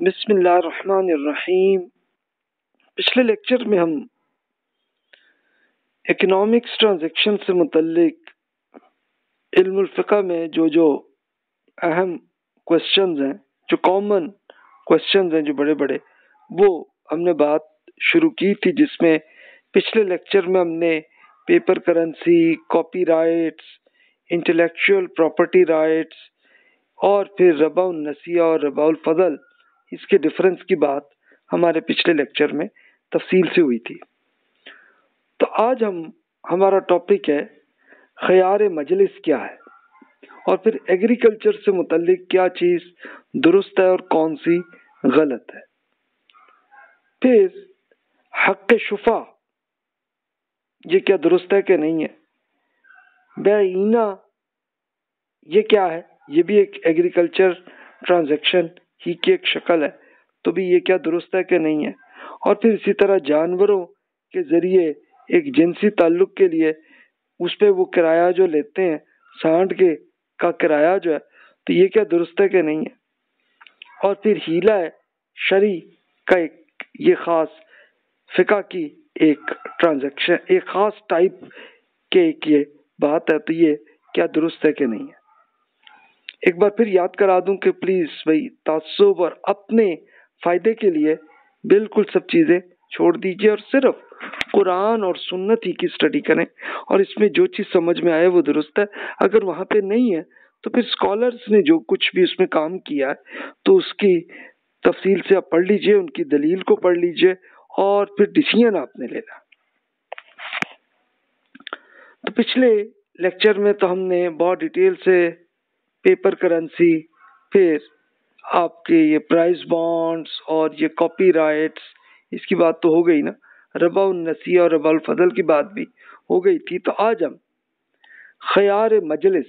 बिस्मिल्लाहिर्रहमानिर्रहीम। पिछले लेक्चर में हम इकोनॉमिक्स ट्रांजैक्शन से मुतलिक इल्मुल में जो जो अहम क्वेश्चंस हैं, जो कॉमन क्वेश्चंस हैं, जो बड़े बड़े वो हमने बात शुरू की थी जिसमें पिछले लेक्चर में हमने paper currency copyrights intellectual property rights और फिर रबाउल नसिया और रबाउल फजल इसके डिफरेंस की बात हमारे पिछले लेक्चर में तफसील से हुई थी। तो आज हम, हमारा टॉपिक है, ख्यार मजलिस क्या है? और फिर एग्रीकल्चर से मुतलिक क्या चीज़ दुरुस्त है और कौन सी गलत है? फिर हक शुफा, ये क्या दुरुस्त है कि नहीं है? बेना ये क्या है? ये भी एक एग्रीकल्चर ट्रांजैक्शन ही की एक शक्ल है तो भी ये क्या दुरुस्त है कि नहीं है? और फिर इसी तरह जानवरों के ज़रिए एक जिनसी ताल्लुक के लिए उस पर वो किराया जो लेते हैं, सांड के का किराया जो है तो ये क्या दुरुस्त है कि नहीं है? और फिर हीला है, शरी का एक, ये ख़ास फ़िका की एक ट्रांजैक्शन एक ख़ास टाइप के एक ये बात है तो ये क्या दुरुस्त है कि नहीं है? एक बार फिर याद करा दूँ कि प्लीज़ भाई, तासुब और अपने फ़ायदे के लिए बिल्कुल सब चीज़ें छोड़ दीजिए और सिर्फ़ कुरान और सुन्नत ही की स्टडी करें। और इसमें जो चीज़ समझ में आए वो दुरुस्त है। अगर वहाँ पे नहीं है तो फिर स्कॉलर्स ने जो कुछ भी उसमें काम किया है तो उसकी तफसील से आप पढ़ लीजिए, उनकी दलील को पढ़ लीजिए और फिर डिसीज़न आपने लेना। तो पिछले लेक्चर में तो हमने बहुत डिटेल से पेपर करेंसी फिर आपके ये प्राइस बॉन्ड्स और ये कॉपी राइट्स इसकी बात तो हो गई ना। रबा नसिया और रबाउल फजल की बात भी हो गई थी। तो आज हम ख्यार मजलिस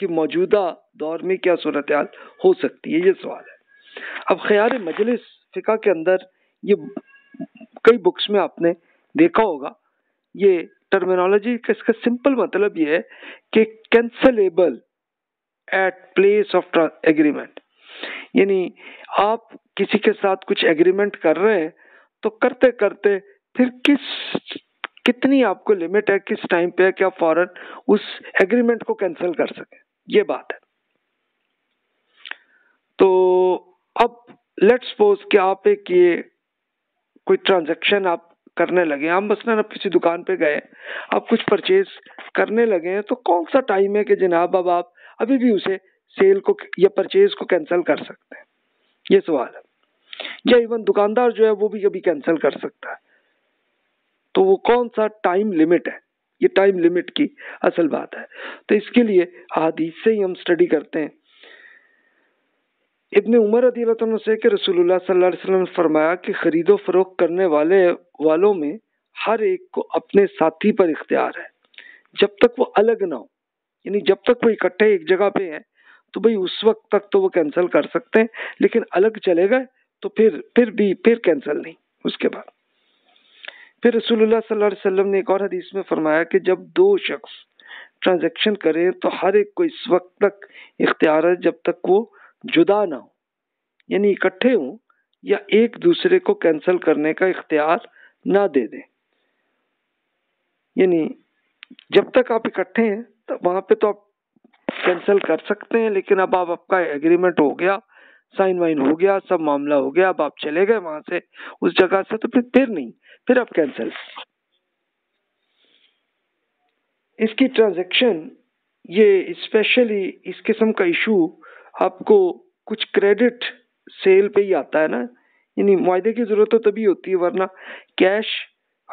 की मौजूदा दौर में क्या सूरत हाल हो सकती है, ये सवाल है। अब ख्यार मजलिस फ़िका के अंदर ये कई बुक्स में आपने देखा होगा। ये टर्मिनोलॉजी का इसका सिंपल मतलब ये है कि cancellable at place of agreement यानी आप किसी के साथ कुछ एग्रीमेंट कर रहे हैं तो करते करते फिर किस, कितनी आपको लिमिट है, किस टाइम पे है कि आप फ़ौरन उस एग्रीमेंट को कैंसिल कर सके? ये बात है। तो अब लेट्स सपोज़ कि आप एक ये कोई ट्रांजैक्शन आप करने लगे हम मसलन आप किसी दुकान पे गए आप कुछ परचेज करने लगे हैं तो कौन सा टाइम है कि जनाब, अब आप अभी भी उसे सेल को या परचेज को कैंसिल कर सकते हैं। ये सवाल है। या इवन दुकानदार जो है, वो भी कभी कैंसिल कर सकता है। तो वो कौन सा टाइम लिमिट है? ये टाइम लिमिट की असल बात है। तो इसके लिए हादीस से ही हम स्टडी करते हैं। इब्ने उमर रदी से कि रसूलुल्लाह सल्लल्लाहु अलैहि वसल्लम ने फरमाया कि खरीदो फरोख करने वाले वालों में हर एक को अपने साथी पर इख्तियार है। जब तक वो अलग ना हो। यानी जब तक वो इकट्ठे एक जगह पे हैं तो भाई उस वक्त तक तो वो कैंसिल कर सकते हैं, लेकिन अलग चले गए तो फिर फिर भी, फिर कैंसिल नहीं, उसके बाद। फिर रसूलुल्लाह सल्लल्लाहु अलैहि वसल्लम ने एक और हदीस में फरमाया कि जब दो शख्स ट्रांजैक्शन करें तो हर एक को इस वक्त तक इख्तियार है, जब तक वो जुदा ना हो। यानी इकट्ठे हों, या एक दूसरे को कैंसिल करने का इख्तियार ना दे दें। यानी जब तक आप इकट्ठे हैं तो वहाँ पे तो आप कैंसिल कर सकते हैं, लेकिन अब आप आपका एग्रीमेंट हो गया साइन वाइन हो गया, सब मामला हो गया, अब आप चले गए वहाँ से, उस जगह से तो फिर फिर नहीं, फिर आप कैंसिल इसकी ट्रांजैक्शन ये स्पेशली इस किस्म का इशू आपको कुछ क्रेडिट सेल पे ही आता है ना, यानी मुआदे की ज़रूरत तो तभी होती है, वरना कैश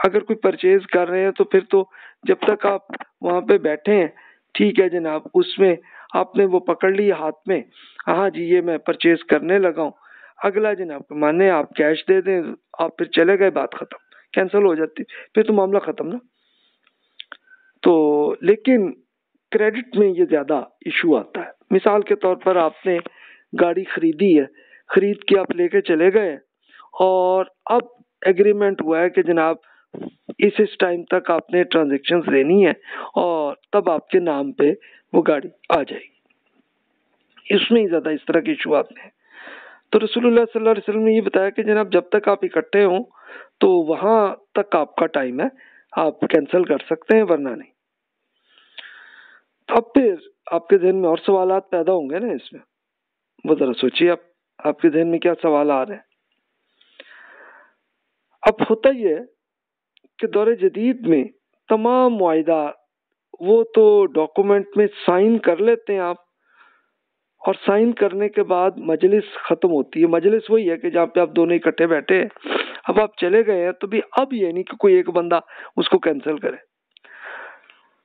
अगर कोई परचेज कर रहे हैं तो फिर तो जब तक आप वहाँ पे बैठे हैं, ठीक है जनाब, उसमें आपने वो पकड़ लिया हाथ में हाँ जी, ये मैं परचेज करने लगा हूँ। अगला जनाब, माने आप कैश दे दें, आप फिर चले गए, बात खत्म कैंसिल हो जाती, फिर तो मामला खत्म ना। तो लेकिन क्रेडिट में ये ज़्यादा इशू आता है। मिसाल के तौर पर आपने गाड़ी खरीदी है, खरीद के आप लेके चले गए और अब एग्रीमेंट हुआ है कि जनाब इस इस टाइम तक आपने ट्रांजेक्शन लेनी है और तब आपके नाम पे वो गाड़ी आ जाएगी। इसमें ही ज़्यादा इस तरह के इशू आते हैं तो रसूलुल्लाह सल्लल्लाहु अलैहि वसल्लम ने ये बताया कि जनाब, जब तक आप इकट्ठे हों तो वहाँ तक आपका टाइम है। आप कैंसिल कर सकते हैं, वरना नहीं। तो अब फिर आपके जहन में और सवाल पैदा होंगे ना इसमें? वो जरा सोचिए आप, आपके जहन में क्या सवाल आ रहे हैं? अब होता ही है कि दौरे जदीद में तमाम मुआदा वो तो डॉक्यूमेंट में साइन कर लेते हैं आप। और साइन करने के बाद मजलिस खत्म होती है। मजलिस वही है कि जहाँ पे आप दोनों इकट्ठे बैठे हैं। अब आप चले गए हैं तो भी अब ये नहीं कि कोई एक बंदा उसको कैंसिल करे।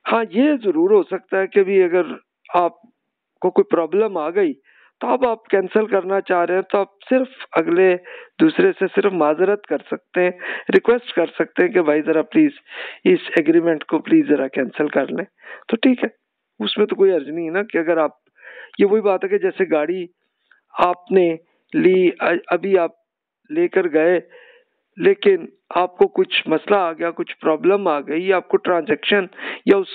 हाँ ये ज़रूर हो सकता है कि भी अगर आपको कोई प्रॉब्लम आ गई तो अब आप कैंसिल करना चाह रहे हैं तो आप सिर्फ़ अगले दूसरे से सिर्फ़ माजरत कर सकते हैं रिक्वेस्ट कर सकते हैं कि भाई ज़रा प्लीज़ इस एग्रीमेंट को प्लीज़ ज़रा कैंसिल कर लें। तो ठीक है, उसमें तो कोई अर्ज़ नहीं है ना कि अगर आप, ये वही बात है कि जैसे गाड़ी आपने ली अभी आप लेकर गए, लेकिन आपको कुछ मसला आ गया, कुछ प्रॉब्लम आ गई आपको ट्रांजेक्शन या उस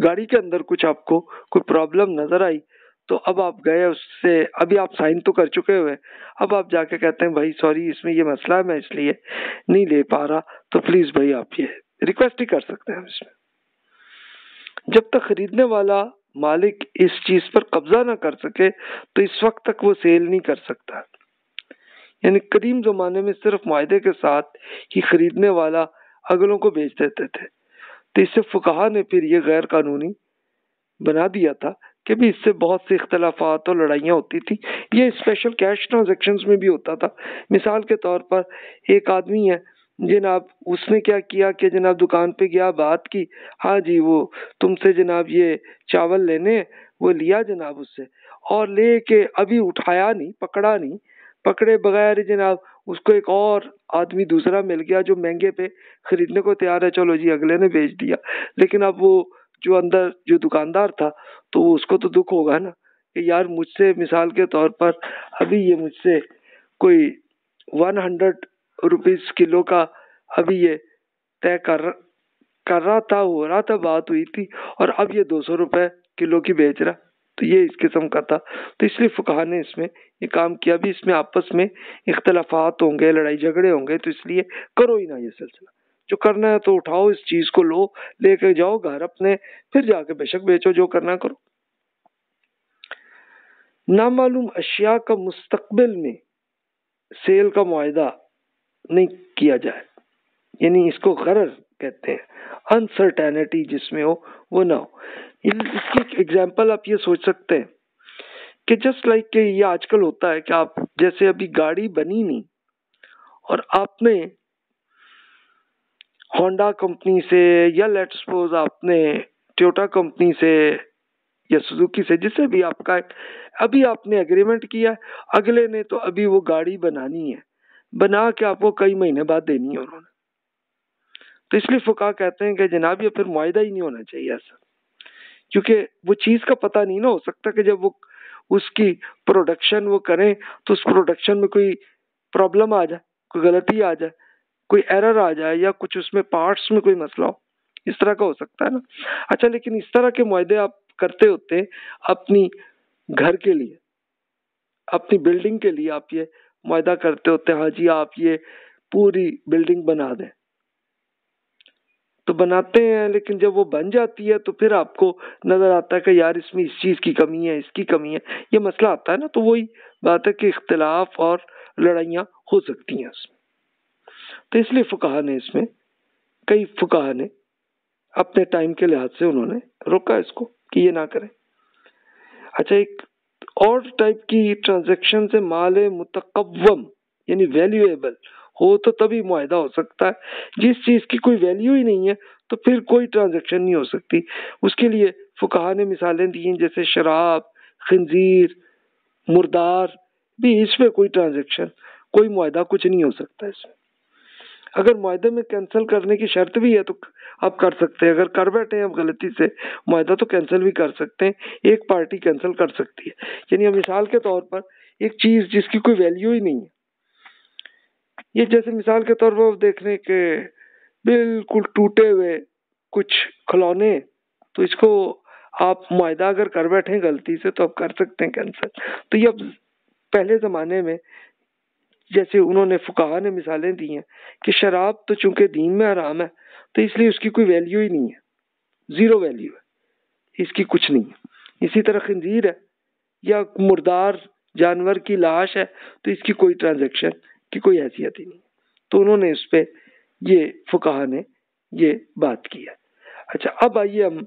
गाड़ी के अंदर कुछ आपको कोई प्रॉब्लम नज़र आई तो अब आप गए उससे, अभी आप साइन तो कर चुके हुए अब आप जाके कहते हैं, भाई सॉरी इसमें ये मसला है, मैं इसलिए नहीं ले पा रहा। तो प्लीज़ भाई, आप ये रिक्वेस्ट ही कर सकते हैं इसमें। जब तक खरीदने वाला मालिक इस चीज़ पर कब्जा ना कर सके तो इस वक्त तक वो सेल नहीं कर सकता। यानी कदीम जमाने में सिर्फ़ माहे के साथ ही खरीदने वाला अगलों को बेच देते थे। तो इससे फुकाहा ने फिर ये गैर कानूनी बना दिया था कि भी इससे बहुत से इख्तलाफात और लड़ाइयाँ होती थी। ये स्पेशल कैश ट्रांजेक्शन में भी होता था। मिसाल के तौर पर एक आदमी है, जनाब, उसने क्या किया कि जनाब दुकान पे गया, बात की हाँ जी, वो तुमसे जनाब ये चावल लेने वो लिया जनाब उससे। और ले के अभी उठाया नहीं, पकड़ा नहीं। पकड़े बगैर जनाब उसको एक और आदमी दूसरा मिल गया जो महँगे पे खरीदने को तैयार है। चलो जी, अगले ने बेच दिया। लेकिन अब वो जो अंदर, जो दुकानदार था तो उसको तो दुख होगा ना कि यार मुझसे मिसाल के तौर पर अभी ये मुझसे कोई वन हंड्रेड रुपीज़ किलो का अभी ये तय कर कर रहा था, हो रहा था, बात हुई थी और अब ये दो सौ रुपए किलो की बेच रहा। तो ये इस किस्म का था। तो इसलिए फुकाहा ने इसमें ये काम किया। भी इसमें आपस में इख्तलाफात होंगे, लड़ाई झगड़े होंगे तो इसलिए करो ही ना ये सिलसिला। जो करना है तो उठाओ, इस चीज़ को लो लेके जाओ, घर अपने, फिर जाके बेशक बेचो, जो करना करो। नामालूम अशिया का मुस्तकबिल में सेल का मुआदा नहीं किया जाए। यानी इसको गरज कहते हैं। अनसर्टेनिटी जिसमें हो, वो ना हो। इसकी एग्ज़ाम्पल आप ये सोच सकते हैं कि जस्ट लाइक ये आजकल होता है कि आप, जैसे अभी गाड़ी बनी नहीं, और आपने होंडा कंपनी से या लेट सपोज़ आपने टोयोटा कंपनी से या सुजुकी से, जिससे भी आपका अभी आपने एग्रीमेंट किया अगले ने तो अभी वो गाड़ी बनानी है। बना के आपको कई महीने बाद देनी है उन्होंने। तो इसलिए फुका कहते हैं कि जनाब, ये फिर मुआदा ही नहीं होना चाहिए ऐसा। क्योंकि वो चीज़ का पता नहीं ना हो सकता कि जब वो उसकी प्रोडक्शन वो करें तो उस प्रोडक्शन में कोई प्रॉब्लम आ जाए, कोई गलती आ जाए। कोई एरर आ जाए या कुछ उसमें पार्ट्स में कोई मसला हो, इस तरह का हो सकता है ना। अच्छा लेकिन इस तरह के मुआदे आप करते होते अपनी घर के लिए, अपनी बिल्डिंग के लिए आप ये मुआदा करते होते हाँ जी, आप ये पूरी बिल्डिंग बना दें। तो बनाते हैं, लेकिन जब वो बन जाती है तो फिर आपको नज़र आता है कि यार, इसमें इस चीज़ की कमी है, इसकी कमी है। ये मसला आता है ना तो वही बात है कि इख्तलाफ और लड़ाइयाँ हो सकती हैं उसमें। तो इसलिए फुकाहा ने इसमें कई फुकाहा ने अपने टाइम के लिहाज से उन्होंने रोका इसको कि ये ना करें। अच्छा एक और टाइप की ट्रांजेक्शन से माल मुतकवम यानी वैल्यूएबल हो तो तभी मुआदा हो सकता है। जिस चीज़ की कोई वैल्यू ही नहीं है तो फिर कोई ट्रांजेक्शन नहीं हो सकती। उसके लिए फुकाहा ने मिसालें दी, जैसे शराब, खंजीर, मुर्दार, भी इसमें कोई ट्रांजेक्शन कोई मुआदा कुछ नहीं हो सकता इसमें। अगर माहे में कैंसिल करने की शर्त भी है तो आप कर सकते हैं। अगर कर बैठे हैं आप गलती से माहा तो कैंसिल भी कर सकते हैं। एक पार्टी कैंसिल कर सकती है। यानी मिसाल के तौर पर एक चीज़ जिसकी कोई वैल्यू ही नहीं है। ये जैसे मिसाल के तौर पर देख देखने के बिल्कुल टूटे हुए कुछ खिलौने तो इसको आप माहा अगर कर बैठे गलती से तो आप कर सकते हैं कैंसिल तो ये अब पहले ज़माने में जैसे उन्होंने फुकाहा ने मिसालें दी हैं कि शराब तो चूँकि दीन में आराम है तो इसलिए उसकी कोई वैल्यू ही नहीं है। ज़ीरो वैल्यू है। इसकी कुछ नहीं है। इसी तरह खंजीर है या मुर्दार जानवर की लाश है तो इसकी कोई ट्रांजेक्शन की कोई हैसियत ही नहीं। तो उन्होंने इस पर ये फुकाहा ने ये बात की है। अच्छा अब आइए हम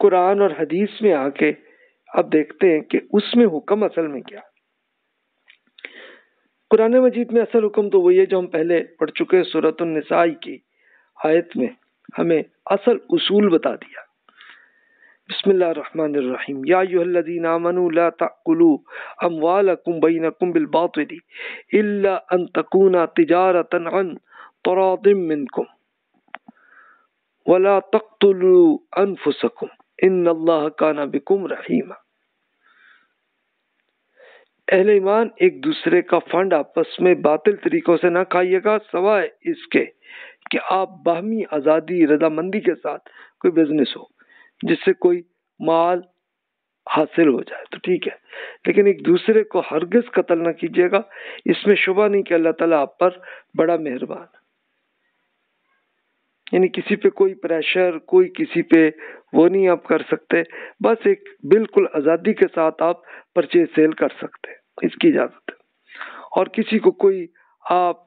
कुरान और हदीस में आके अब देखते हैं कि उसमें हुक्म असल में क्या कुरान मजीद में असल हुक्म तो वही है जो हम पहले पढ़ चुके सूरत निसाई की आयत में हमें असल उसूल बता दिया। बिस्मिल्लाहिर्रहमानिर्रहीम। या अय्युहल्लज़ीना आमनू ला अमवालकुम बैनकुम बिल इल्ला अन तकूना तिजारतन अन तरादिम मिनकुम वला तख्तुलू अनफुसकुम। इन्नल्लाह काना बिकुम रहीमा। अहले ईमान एक दूसरे का फंड आपस में बातिल तरीकों से ना खाइएगा, सवाए इसके कि आप बाहमी आज़ादी, रजामंदी के साथ कोई बिज़नेस हो, जिससे कोई माल हासिल हो जाए तो ठीक है। लेकिन एक दूसरे को हरगिज कत्ल ना कीजिएगा, इसमें शुबा नहीं कि अल्लाह ताला आप पर बड़ा मेहरबान। यानी किसी पे कोई प्रेशर कोई किसी पे वो नहीं आप कर सकते, बस एक बिल्कुल आज़ादी के साथ आप परचेज सेल कर सकते इसकी इजाज़त है और किसी को कोई आप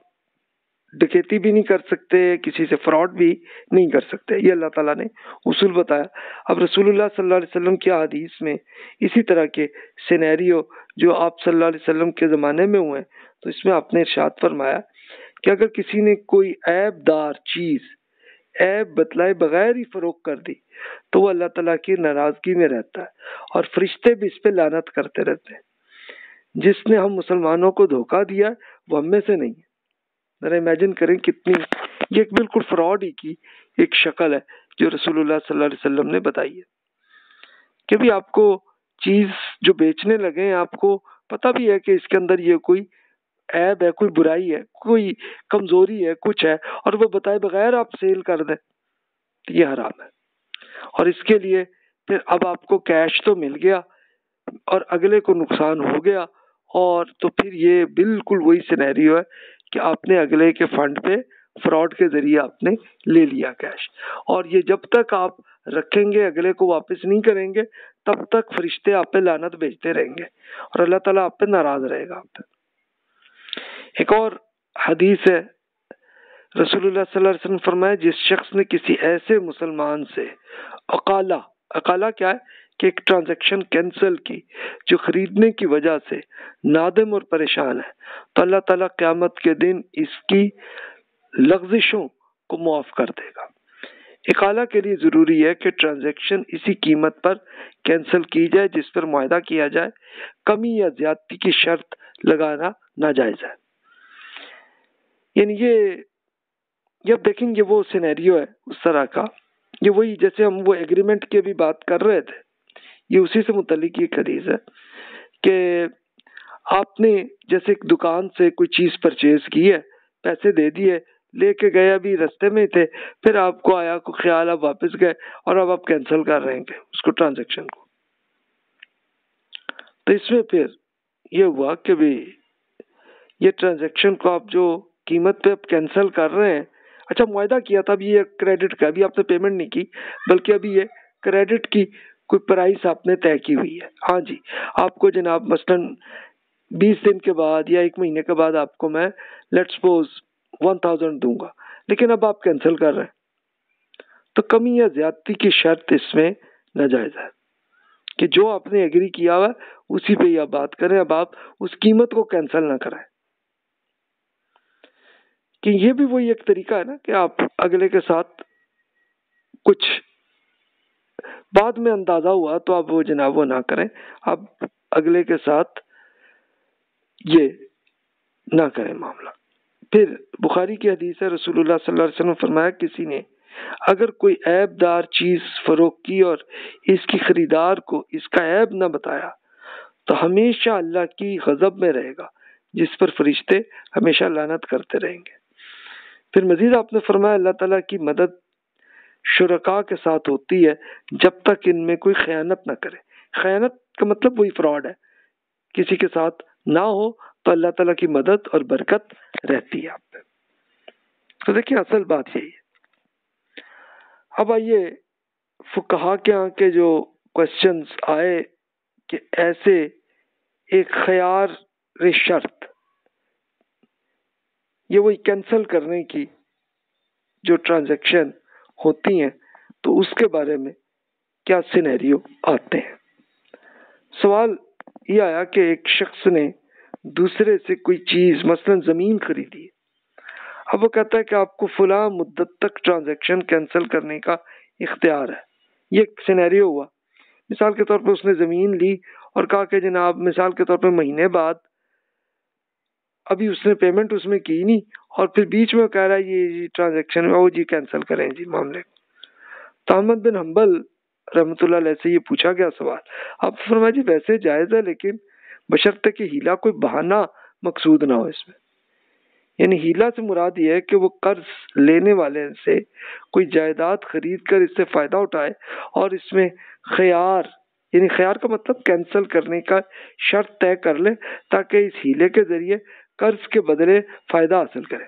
डकैती भी नहीं कर सकते, किसी से फ्रॉड भी नहीं कर सकते। ये अल्लाह ताला ने उसूल बताया। अब रसूलुल्लाह सल्लल्लाहु अलैहि वसल्लम की हदीस में इसी तरह के सिनेरियो जो आप सल्लल्लाहु अलैहि वसल्लम के ज़माने में हुए तो इसमें आपने इरशाद फरमाया कि अगर किसी ने कोई ऐबदार चीज़, ऐब बतलाए बगैर ही फरोख कर दी तो वो अल्लाह ताला की नाराज़गी में रहता है और फरिश्ते भी इस पर लानत करते रहते हैं। जिसने हम मुसलमानों को धोखा दिया वो हम में से नहीं है। जरा इमेजिन करें कितनी, ये एक बिल्कुल फ्रॉड ही की एक शक्ल है, जो रसूलुल्लाह सल्लल्लाहु अलैहि वसल्लम ने बताई है। कि भी आपको चीज़ जो बेचने लगे हैं, आपको पता भी है कि इसके अंदर ये कोई ऐब है, कोई बुराई है, कोई कमज़ोरी है, कुछ है, और वो बताए बगैर आप सेल कर दें तो ये हराम है। और इसके लिए फिर अब आपको कैश तो मिल गया, और अगले को नुकसान हो गया और तो फिर ये बिल्कुल वही सिनेरियो है कि आपने अगले के फंड पे फ्रॉड के ज़रिए आपने ले लिया कैश और ये जब तक आप रखेंगे, अगले को वापस नहीं करेंगे, तब तक फरिश्ते आप पे लानत भेजते रहेंगे और अल्लाह ताला आप पे नाराज़ रहेगा आप पे. एक और हदीस है, रसूलुल्लाह सल्लल्लाहु अलैहि वसल्लम फरमाया, जिस शख्स ने किसी ऐसे मुसलमान से, अकाला अकाला क्या है? कि एक ट्रांजैक्शन कैंसिल की, जो खरीदने की वजह से नादम और परेशान है। तो अल्लाह ताला क़यामत के दिन इसकी लफ्जिशों को मुआफ कर देगा। इकाला के लिए ज़रूरी है कि ट्रांजैक्शन इसी कीमत पर कैंसिल की जाए, जिस पर मुआदा किया जाए। कमी या ज्यादती की शर्त लगाना नाजायज़ है। यानी ये जब देखेंगे वो सिनेरियो है उस तरह का। ये वही, जैसे हम वो एग्रीमेंट की भी बात कर रहे थे। ये उसी से मुतलिक एक हदीस है कि आपने जैसे एक दुकान से कोई चीज़ परचेज की है, पैसे दे दिए, लेके गए, अभी रास्ते में थे, फिर आपको आया को ख्याल, आप वापस गए और अब आप कैंसिल कर रहे हैं उसको ट्रांजेक्शन को। तो इसमें फिर ये हुआ कि भाई ये ट्रांजेक्शन को आप जो कीमत पे आप कैंसिल कर रहे हैं अच्छा मुआदा किया था अभी ये क्रेडिट का, अभी आपने पेमेंट नहीं की, बल्कि अभी ये क्रेडिट की कोई प्राइस आपने तय की हुई है। हाँ जी, आपको जनाब मसलन बीस दिन के बाद या एक महीने के बाद आपको मैं लेट सपोज़ वन थाउज़ेंड दूँगा। लेकिन अब आप कैंसिल कर रहे हैं। तो कमी या ज्यादती की शर्त इसमें नाजायज है कि जो आपने एग्री किया हुआ उसी पे आप बात करें। अब आप उस कीमत को कैंसिल ना करें। कि ये भी वही एक तरीका है ना कि आप अगले के साथ कुछ बाद में अंदाज़ा हुआ तो आप वो जनाब वो ना करें। आप अगले के साथ ये ना करें मामला। फिर बुखारी की हदीस है, रसूलुल्लाह सल्लल्लाहु अलैहि वसल्लम फरमाया, किसी ने अगर कोई ऐबदार चीज़ फरोख की और इसकी खरीदार को इसका ऐब न बताया तो हमेशा अल्लाह की गजब में रहेगा, जिस पर फरिश्ते हमेशा लानत करते रहेंगे। फिर मजीद आपने फरमाया, अल्लाह ताला की मदद शुरका के साथ होती है, जब तक इनमें कोई ख़यानत ना करे। ख़यानत का मतलब वही फ्रॉड है। किसी के साथ ना हो तो अल्लाह ताला की मदद और बरकत रहती है आप पे। तो देखिए, असल बात यही है। अब आइए, फुकहा के यहाँ के जो क्वेश्चंस आए कि ऐसे एक ख्यार शर्त, ये वही कैंसिल करने की जो ट्रांजैक्शन होती हैं तो उसके बारे में क्या सिनेरियो आते हैं? सवाल ये आया कि एक शख्स ने दूसरे से कोई चीज़, मसलन ज़मीन खरीदी अब वो कहता है कि आपको फुला मुद्दत तक ट्रांजैक्शन कैंसिल करने का इख्तियार है। ये एक सिनेरियो हुआ। मिसाल के तौर पर उसने ज़मीन ली और कहा कि जनाब, मिसाल के तौर पर महीने बाद अभी उसने पेमेंट उसमें की नहीं और फिर बीच में कह रहा है, ये ट्रांजेक्शन वो जी कैंसिल करें जी मामले तो अहमद बिन हम्बल रहमतुल्लाह से ये पूछा गया सवाल। अब फरमा जी वैसे जायज़ है, लेकिन बशर्ते कि हीला कोई बहाना मकसूद ना हो इसमें। यानी हीला से मुराद ये है कि वो कर्ज लेने वाले से कोई जायदाद खरीद कर इससे फ़ायदा उठाए और इसमें ख्यार, यानी ख्यार का मतलब कैंसिल करने का शर्त तय कर ले ताकि इस हीले के ज़रिए कर्ज के बदले फ़ायदा हासिल करें।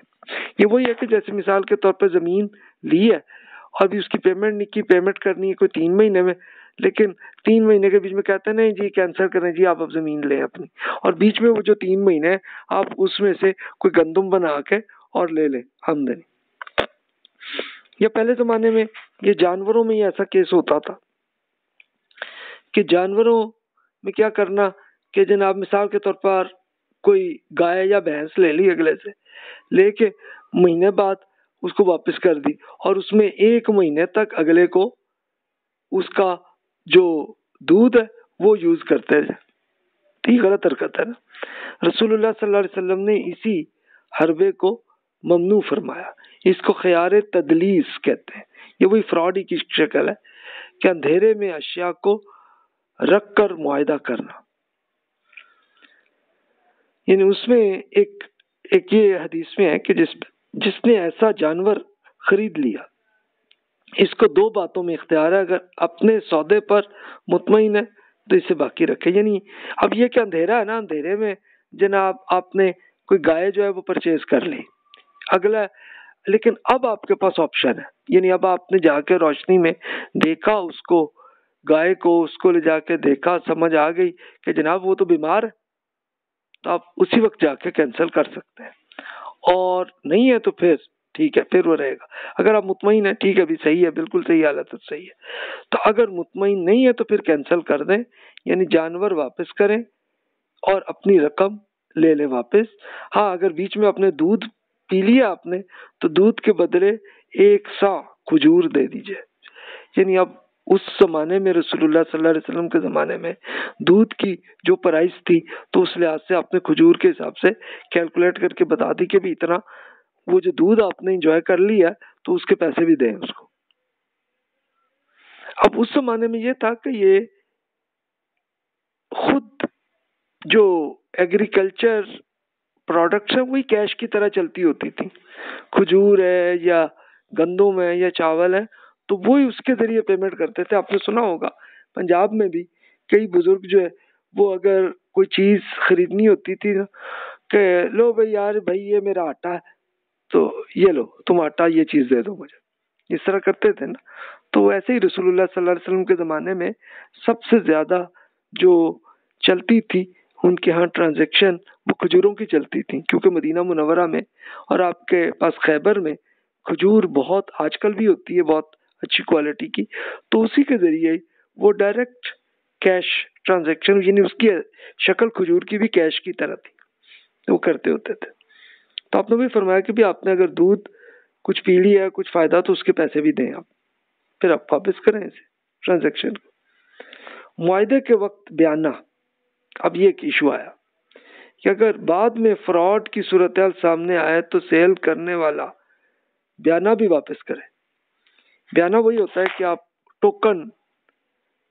ये वही है कि जैसे मिसाल के तौर पर ज़मीन ली है और भी उसकी पेमेंट नहीं की पेमेंट करनी है कोई तीन महीने में, लेकिन तीन महीने के बीच में कहते हैं, नहीं जी कैंसिल करें जी, आप अब ज़मीन लें अपनी। और बीच में वो जो तीन महीने आप उसमें से कोई गंदम बना के और ले लें, आमदनी। या पहले जमाने में ये जानवरों में ही ऐसा केस होता था कि जानवरों में क्या करना कि जनाब मिसाल के तौर पर कोई गाय या भैंस ले ली अगले से। लेके महीने बाद उसको वापस कर दी और उसमें एक महीने तक अगले को उसका जो दूध है, वो यूज़ करते तो ये गलत हरकत है ना। रसूलुल्लाह सल्लल्लाहु अलैहि वसल्लम ने इसी हरबे को ममनू फरमाया। इसको ख्यार तदलीस कहते हैं। ये वही फ्रॉड की शक्ल है कि अंधेरे में अशिया को रख कर मुआदा करना। यानी उसमें एक एक ये हदीस में है कि जिस, जिसने ऐसा जानवर खरीद लिया, इसको दो बातों में इख्तियार है, अगर अपने सौदे पर मुतमिन है तो इसे बाकी रखे। यानी अब ये क्या अंधेरा है ना? अंधेरे में जनाब आपने कोई गाय जो है वो परचेज कर ली। अगला, लेकिन अब आपके पास ऑप्शन है। यानी अब आपने जाके रोशनी में देखा, उसको, गाय को उसको ले जाके देखा, समझ आ गई कि जनाब वो तो बीमार है। तो आप उसी वक्त जाके कैंसिल कर सकते हैं। और नहीं है तो फिर, ठीक है, फिर वो रहेगा। अगर आप मुतमिन है, ठीक है, अभी सही है, बिल्कुल सही हालत है, सही है। तो अगर मुतमिन नहीं है तो फिर कैंसिल कर दें, यानी जानवर वापस करें और अपनी रकम ले लें वापस। हाँ अगर बीच में अपने दूध पी लिया आपने तो दूध के बदले एक सा खजूर दे दीजिए। यानी अब उस जमाने में रसूलुल्लाह सल्लल्लाहु अलैहि वसल्लम के ज़माने में दूध की जो प्राइस थी तो उस लिहाज से आपने खजूर के हिसाब से कैलकुलेट करके बता दी कि भी इतना वो जो दूध आपने इंजॉय कर लिया तो उसके पैसे भी दें उसको। अब उस जमाने में ये था कि ये खुद जो एग्रीकल्चर प्रोडक्ट्स है, वही कैश की तरह चलती होती थी। खजूर है या गंदम है या चावल है तो वही उसके ज़रिए पेमेंट करते थे। आपने सुना होगा, पंजाब में भी कई बुज़ुर्ग जो है, वो अगर कोई चीज़ खरीदनी होती थी ना, कि लो भाई यार, भाई ये मेरा आटा है तो ये लो, तुम आटा, ये चीज़ दे दो मुझे। इस तरह करते थे ना। तो ऐसे ही रसूलुल्लाह सल्लल्लाहु अलैहि वसल्लम के ज़माने में सबसे ज़्यादा जो चलती थी, उनके यहाँ ट्रांजेक्शन वो खजूरों की चलती थी, क्योंकि मदीना मुनवरा में और आपके पास खैबर में खजूर बहुत आजकल भी होती है, बहुत अच्छी क्वालिटी की तो उसी के ज़रिए वो डायरेक्ट कैश ट्रांजेक्शन यानी उसकी शक्ल खजूर की भी कैश की तरह थी। वो करते होते थे। तो आपने भी फरमाया कि भी आपने अगर दूध, कुछ पी लिया, कुछ फ़ायदा तो उसके पैसे भी दें आप। फिर आप वापस करें इसे ट्रांजेक्शन को। मुआदे के वक्त बयाना। अब ये एक इशू आया कि अगर बाद में फ्रॉड की सूरत सामने आए तो सेल करने वाला बयाना भी वापस करे। बयाना वही होता है कि आप टोकन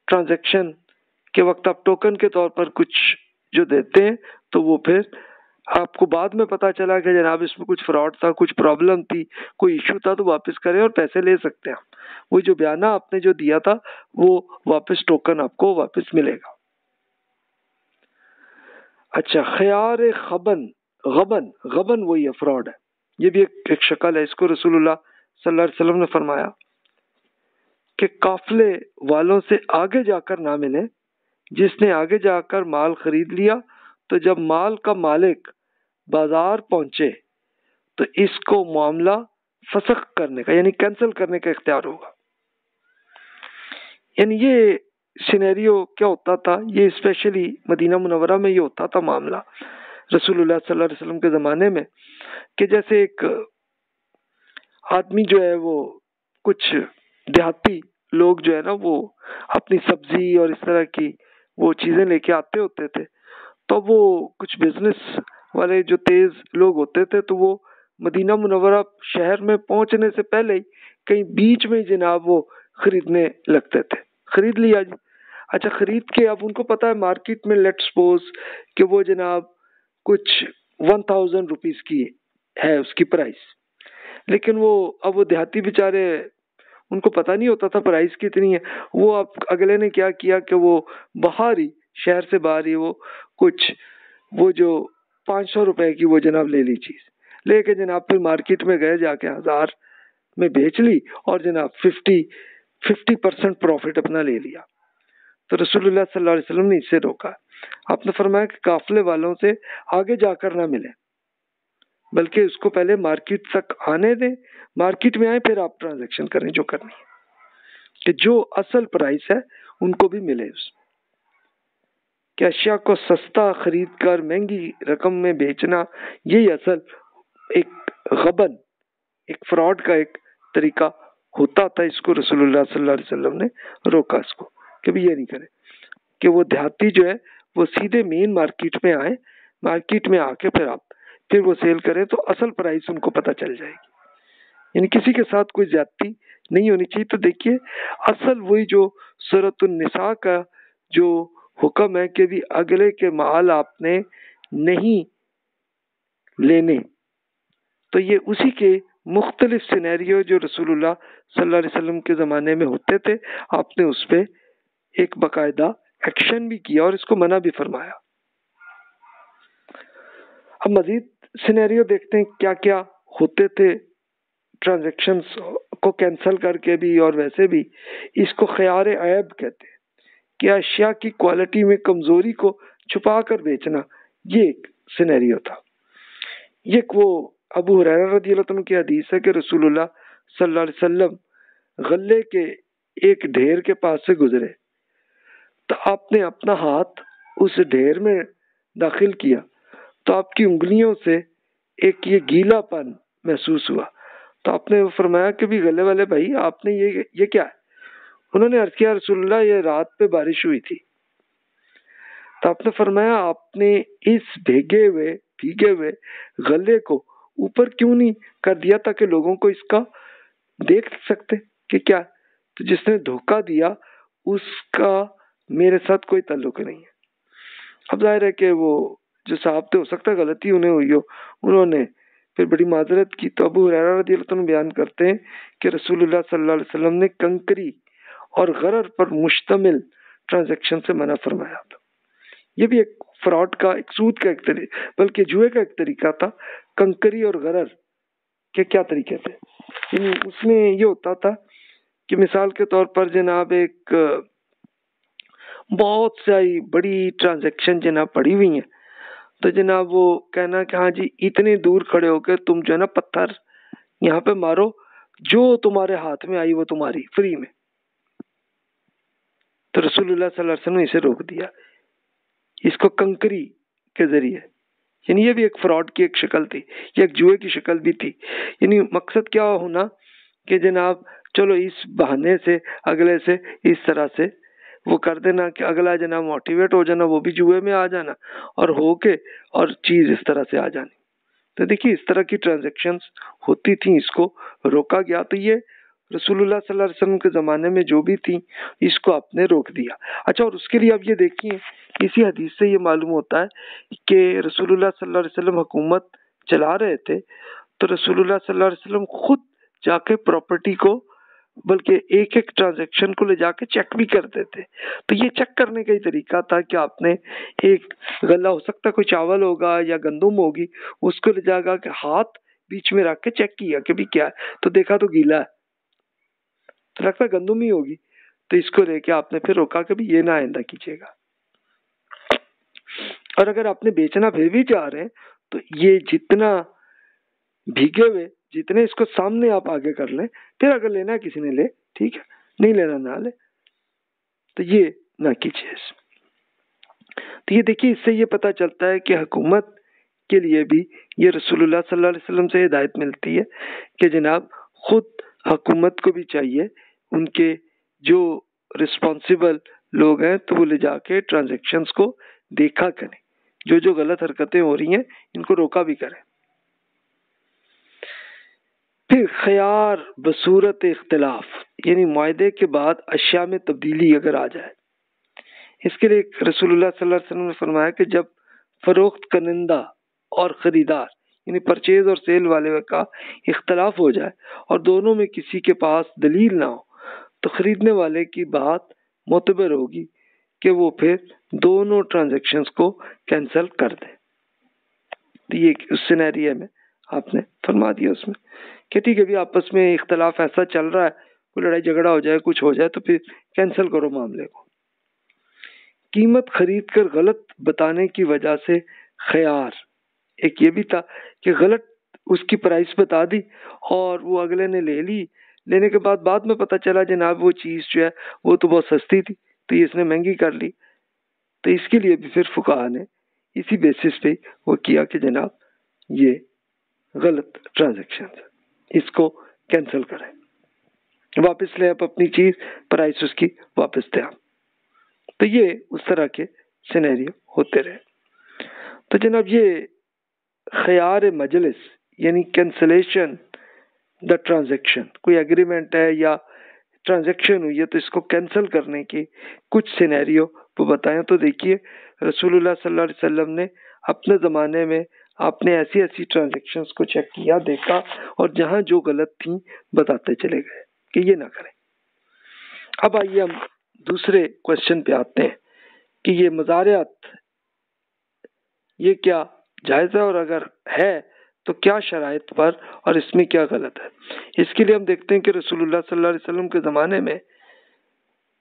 ट्रांजैक्शन के वक्त आप टोकन के तौर पर कुछ जो देते हैं तो वो फिर आपको बाद में पता चला कि जनाब इसमें कुछ फ्रॉड था कुछ प्रॉब्लम थी कोई इशू था तो वापस करें और पैसे ले सकते हैं वो जो बयाना आपने जो दिया था वो वापस टोकन आपको वापस मिलेगा। अच्छा ख्यार खबन गबन गबन वही है फ्रॉड है। ये भी एक, एक शक्ल है इसको रसूलुल्लाह सल्लल्लाहु अलैहि वसल्लम ने फरमाया। कि काफले वालों से आगे जाकर ना मिले। जिसने आगे जाकर माल खरीद लिया तो जब माल का मालिक बाज़ार पहुँचे तो इसको मामला फसख करने का, यानी कैंसिल करने का इख्तियार होगा। यानी ये सिनेरियो क्या होता था? ये स्पेशली मदीना मुनवरा में ये होता था मामला, रसूलुल्लाह सल्लल्लाहु अलैहि वसल्लम के ज़माने में, कि जैसे एक आदमी जो है वो कुछ देहाती लोग जो है ना, वो अपनी सब्ज़ी और इस तरह की वो चीज़ें लेके आते होते थे। तो वो कुछ बिज़नेस वाले जो तेज लोग होते थे तो वो मदीना मुनवरा शहर में पहुँचने से पहले ही कहीं बीच में ही जनाब वो खरीदने लगते थे। खरीद लिया जी। अच्छा खरीद के अब उनको पता है मार्केट में लेट सपोज़ कि वो जनाब कुछ वन थाउज़ेंड रुपीज़ की है उसकी प्राइस लेकिन वो, अब वो देहाती बेचारे उनको पता नहीं होता था प्राइस कितनी है। वो अब अगले ने क्या किया कि वो बाहर ही, शहर से बाहर ही वो कुछ, वो जो पाँच सौ रुपए की वो जनाब ले ली चीज़। लेके जनाब फिर मार्केट में गए जाके हज़ार में बेच ली और जनाब फिफ्टी फिफ्टी परसेंट प्रॉफिट अपना ले लिया। तो रसूलुल्लाह सल्लल्लाहु अलैहि वसल्लम ने इससे रोका। आपने फरमाया कि काफले वालों से आगे जाकर ना मिले, बल्कि उसको पहले मार्केट तक आने दें मार्केट में आए, फिर आप ट्रांजेक्शन करें, जो करनी है। कि जो असल प्राइस है, उनको भी मिले उसमें कि अशिया को सस्ता खरीद कर, महँगी रकम में बेचना, यही असल एक गबन, एक फ्रॉड का एक तरीका होता था, इसको रसूलुल्लाह सल्लल्लाहु अलैहि वसल्लम ने रोका इसको, कि भी ये नहीं करे। कि वो देहाती जो है, वो सीधे मेन मार्केट में आए मार्केट में आके फिर आप, फिर वो सेल करें तो असल प्राइस उनको पता चल जाएगी। यानी किसी के साथ कोई ज्यादती नहीं होनी चाहिए। तो देखिए, असल वही जो सूरत निसा का जो हुक्म है कि भी अगले के माल आपने नहीं लेने। तो ये उसी के मुख्तलिफ़ सिनेरियो जो रसूलुल्लाह सल्लल्लाहु अलैहि वसल्लम के ज़माने में होते थे, आपने उस पर एक बाकायदा एक्शन भी किया और इसको मना भी फरमाया। अब मजीद सिनेरियो देखते हैं क्या क्या होते थे ट्रांजेक्शन्स को कैंसिल करके भी और वैसे भी इसको ख्यार ऐब कहते हैं कि अशिया की क्वालिटी में कमज़ोरी को छुपा कर बेचना ये एक सिनेरियो था। ये वो अबू हुरैरा रज़ी की हदीस है कि रसूलुल्लाह सल्लल्लाहु अलैहि वसल्लम गले के एक ढेर के पास से गुजरे तो आपने अपना हाथ उस ढेर में दाखिल किया तो आपकी उंगलियों से एक ये गीलापन महसूस हुआ। तो आपने फरमाया कि भी गले वाले भाई, आपने ये ये क्या है? उन्होंने अर्ज़ किया रसुल्ला ये रात पे बारिश हुई थी। तो आपने फरमाया, आपने इस भेगे हुए, भीगे हुए गले को ऊपर क्यों नहीं कर दिया ताकि लोगों को इसका देख सकते कि क्या? तो जिसने धोखा दिया, उसका मेरे साथ कोई ताल्लुक नहीं है। अब ज़ाहिर है कि वो जो साहब थे हो सकता गलती उन्हें हुई हो, उन्होंने फिर बड़ी माजरत की। तो अबू रदी बयान करते हैं कि रसूलुल्लाह सल्लल्लाहु अलैहि वसल्लम ने कंकरी और गरर पर मुश्तमिल ट्रांजेक्शन से मना फरमाया था। ये भी एक फ्रॉड का, एक सूद का एक तरीका बल्कि जुए का एक तरीका था। कंकरी और गरर के क्या तरीके थे? उसमें ये होता था कि मिसाल के तौर पर जनाब एक बहुत सारी बड़ी ट्रांजेक्शन जनाब पड़ी हुई है। तो जनाब वो कहना कि हाँ जी, इतनी दूर खड़े होकर तुम जो है ना पत्थर यहाँ पे मारो, जो तुम्हारे हाथ में आई वो तुम्हारी फ्री में। तो रसूलुल्लाह सल्लल्लाहु अलैहि वसल्लम ने इसे रोक दिया। इसको कंकरी के ज़रिए, यानी ये भी एक फ्रॉड की एक शक्ल थी, ये एक जुए की शक्ल भी थी। यानी मकसद क्या होना कि जनाब, चलो इस बहाने से, अगले से, इस तरह से वो कर देना कि अगला जना मोटिवेट हो जाना, वो भी जुए में आ जाना और हो के और चीज़ इस तरह से आ जानी। तो देखिए, इस तरह की ट्रांजेक्शन होती थी, इसको रोका गया। तो ये रसूलुल्लाह सल्लल्लाहु अलैहि वसल्लम के ज़माने में जो भी थी, इसको आपने रोक दिया। अच्छा और उसके लिए आप ये देखिए, इसी हदीस से ये मालूम होता है कि रसूलुल्लाह सल्लल्लाहु अलैहि वसल्लम हुकूमत चला रहे थे तो रसूलुल्लाह सल्लल्लाहु अलैहि वसल्लम खुद जाके प्रॉपर्टी को बल्कि एक एक ट्रांजेक्शन को ले जाके चेक भी करते थे तो ये चेक करने का ही तरीका था कि आपने एक गला, हो सकता कोई चावल होगा या गंदुम होगी, उसको ले जाकर के हाथ बीच में रख के चेक किया कि भी क्या है। तो देखा तो गीला है। तो लगता गंदुम ही होगी। तो इसको लेके आपने फिर रोका कि भी ये ना आइंदा कीजिएगा। और अगर आपने बेचना फिर भी चाह रहे हैं तो ये जितना भीगे हुए जितने इसको सामने आप आगे कर लें, फिर अगर लेना किसी ने ले, ठीक है? नहीं लेना, ना ले। तो ये ना कीजिए तो ये देखिए, इससे ये पता चलता है कि हुकूमत के लिए भी ये रसूलुल्लाह सल्लल्लाहु अलैहि वसल्लम से हिदायत मिलती है कि जनाब, खुद हुकूमत को भी चाहिए, उनके जो रिस्पॉन्सिबल लोग हैं तो वो ले जाके ट्रांजेक्शन्स को देखा करें। जो जो गलत हरकतें हो रही हैं, इनको रोका भी करें। फिर ख्यार बसूरत इख्तलाफ, यानी माहे के बाद अशिया में तब्दीली अगर आ जाए। इसके लिए रसूलुल्लाह सल्लल्लाहु ने फरमाया कि जब फरोख्त कनिंदा और ख़रीदार, यानी परचेज और सेल वाले का इख्तलाफ हो जाए और दोनों में किसी के पास दलील ना हो तो ख़रीदने वाले की बात मोतबर होगी कि वो फिर दोनों ट्रांजेक्शन्स को कैंसिल कर दे। तो ये उस सिनेरिया में आपने फरमा दिया उसमें। कि ठीक है आपस में इख्तलाफ ऐसा चल रहा है, कोई लड़ाई झगड़ा हो जाए, कुछ हो जाए तो फिर कैंसिल करो मामले को। कीमत खरीद कर गलत बताने की वजह से ख्यार एक ये भी था कि गलत उसकी प्राइस बता दी और वो अगले ने ले ली। लेने के बाद बाद में पता चला जनाब, वो चीज़ जो है, वो तो बहुत सस्ती थी तो इसने महँगी कर ली। तो इसके लिए भी फिर फुका ने इसी बेसिस पे वो किया कि जनाब, ये गलत ट्रांजेक्शन इसको कैंसिल करें। वापस ले आप अपनी चीज़ प्राइस उसकी वापस दे आप। तो ये उस तरह के सिनेरियो होते रहे। तो जनाब ये ख्यार मजलिस, यानी कैंसलेशन द ट्रांजेक्शन कोई एग्रीमेंट है या ट्रांजेक्शन हुई है तो इसको कैंसिल करने के कुछ सिनेरियो वो बताएँ। तो देखिए, रसूलुल्लाह सल्लल्लाहु अलैहि वसल्लम ने अपने ज़माने में आपने ऐसी ऐसी ट्रांजेक्शन्स को चेक किया, देखा और जहाँ जो गलत थी, बताते चले गए कि ये ना करें। अब आइए हम दूसरे क्वेश्चन पे आते हैं कि ये मजारियात, ये क्या जायज़ है और अगर है तो क्या शराइ पर और इसमें क्या गलत है? इसके लिए हम देखते हैं कि रसूलुल्लाह सल्लल्लाहु अलैहि वसल्लम के ज़माने में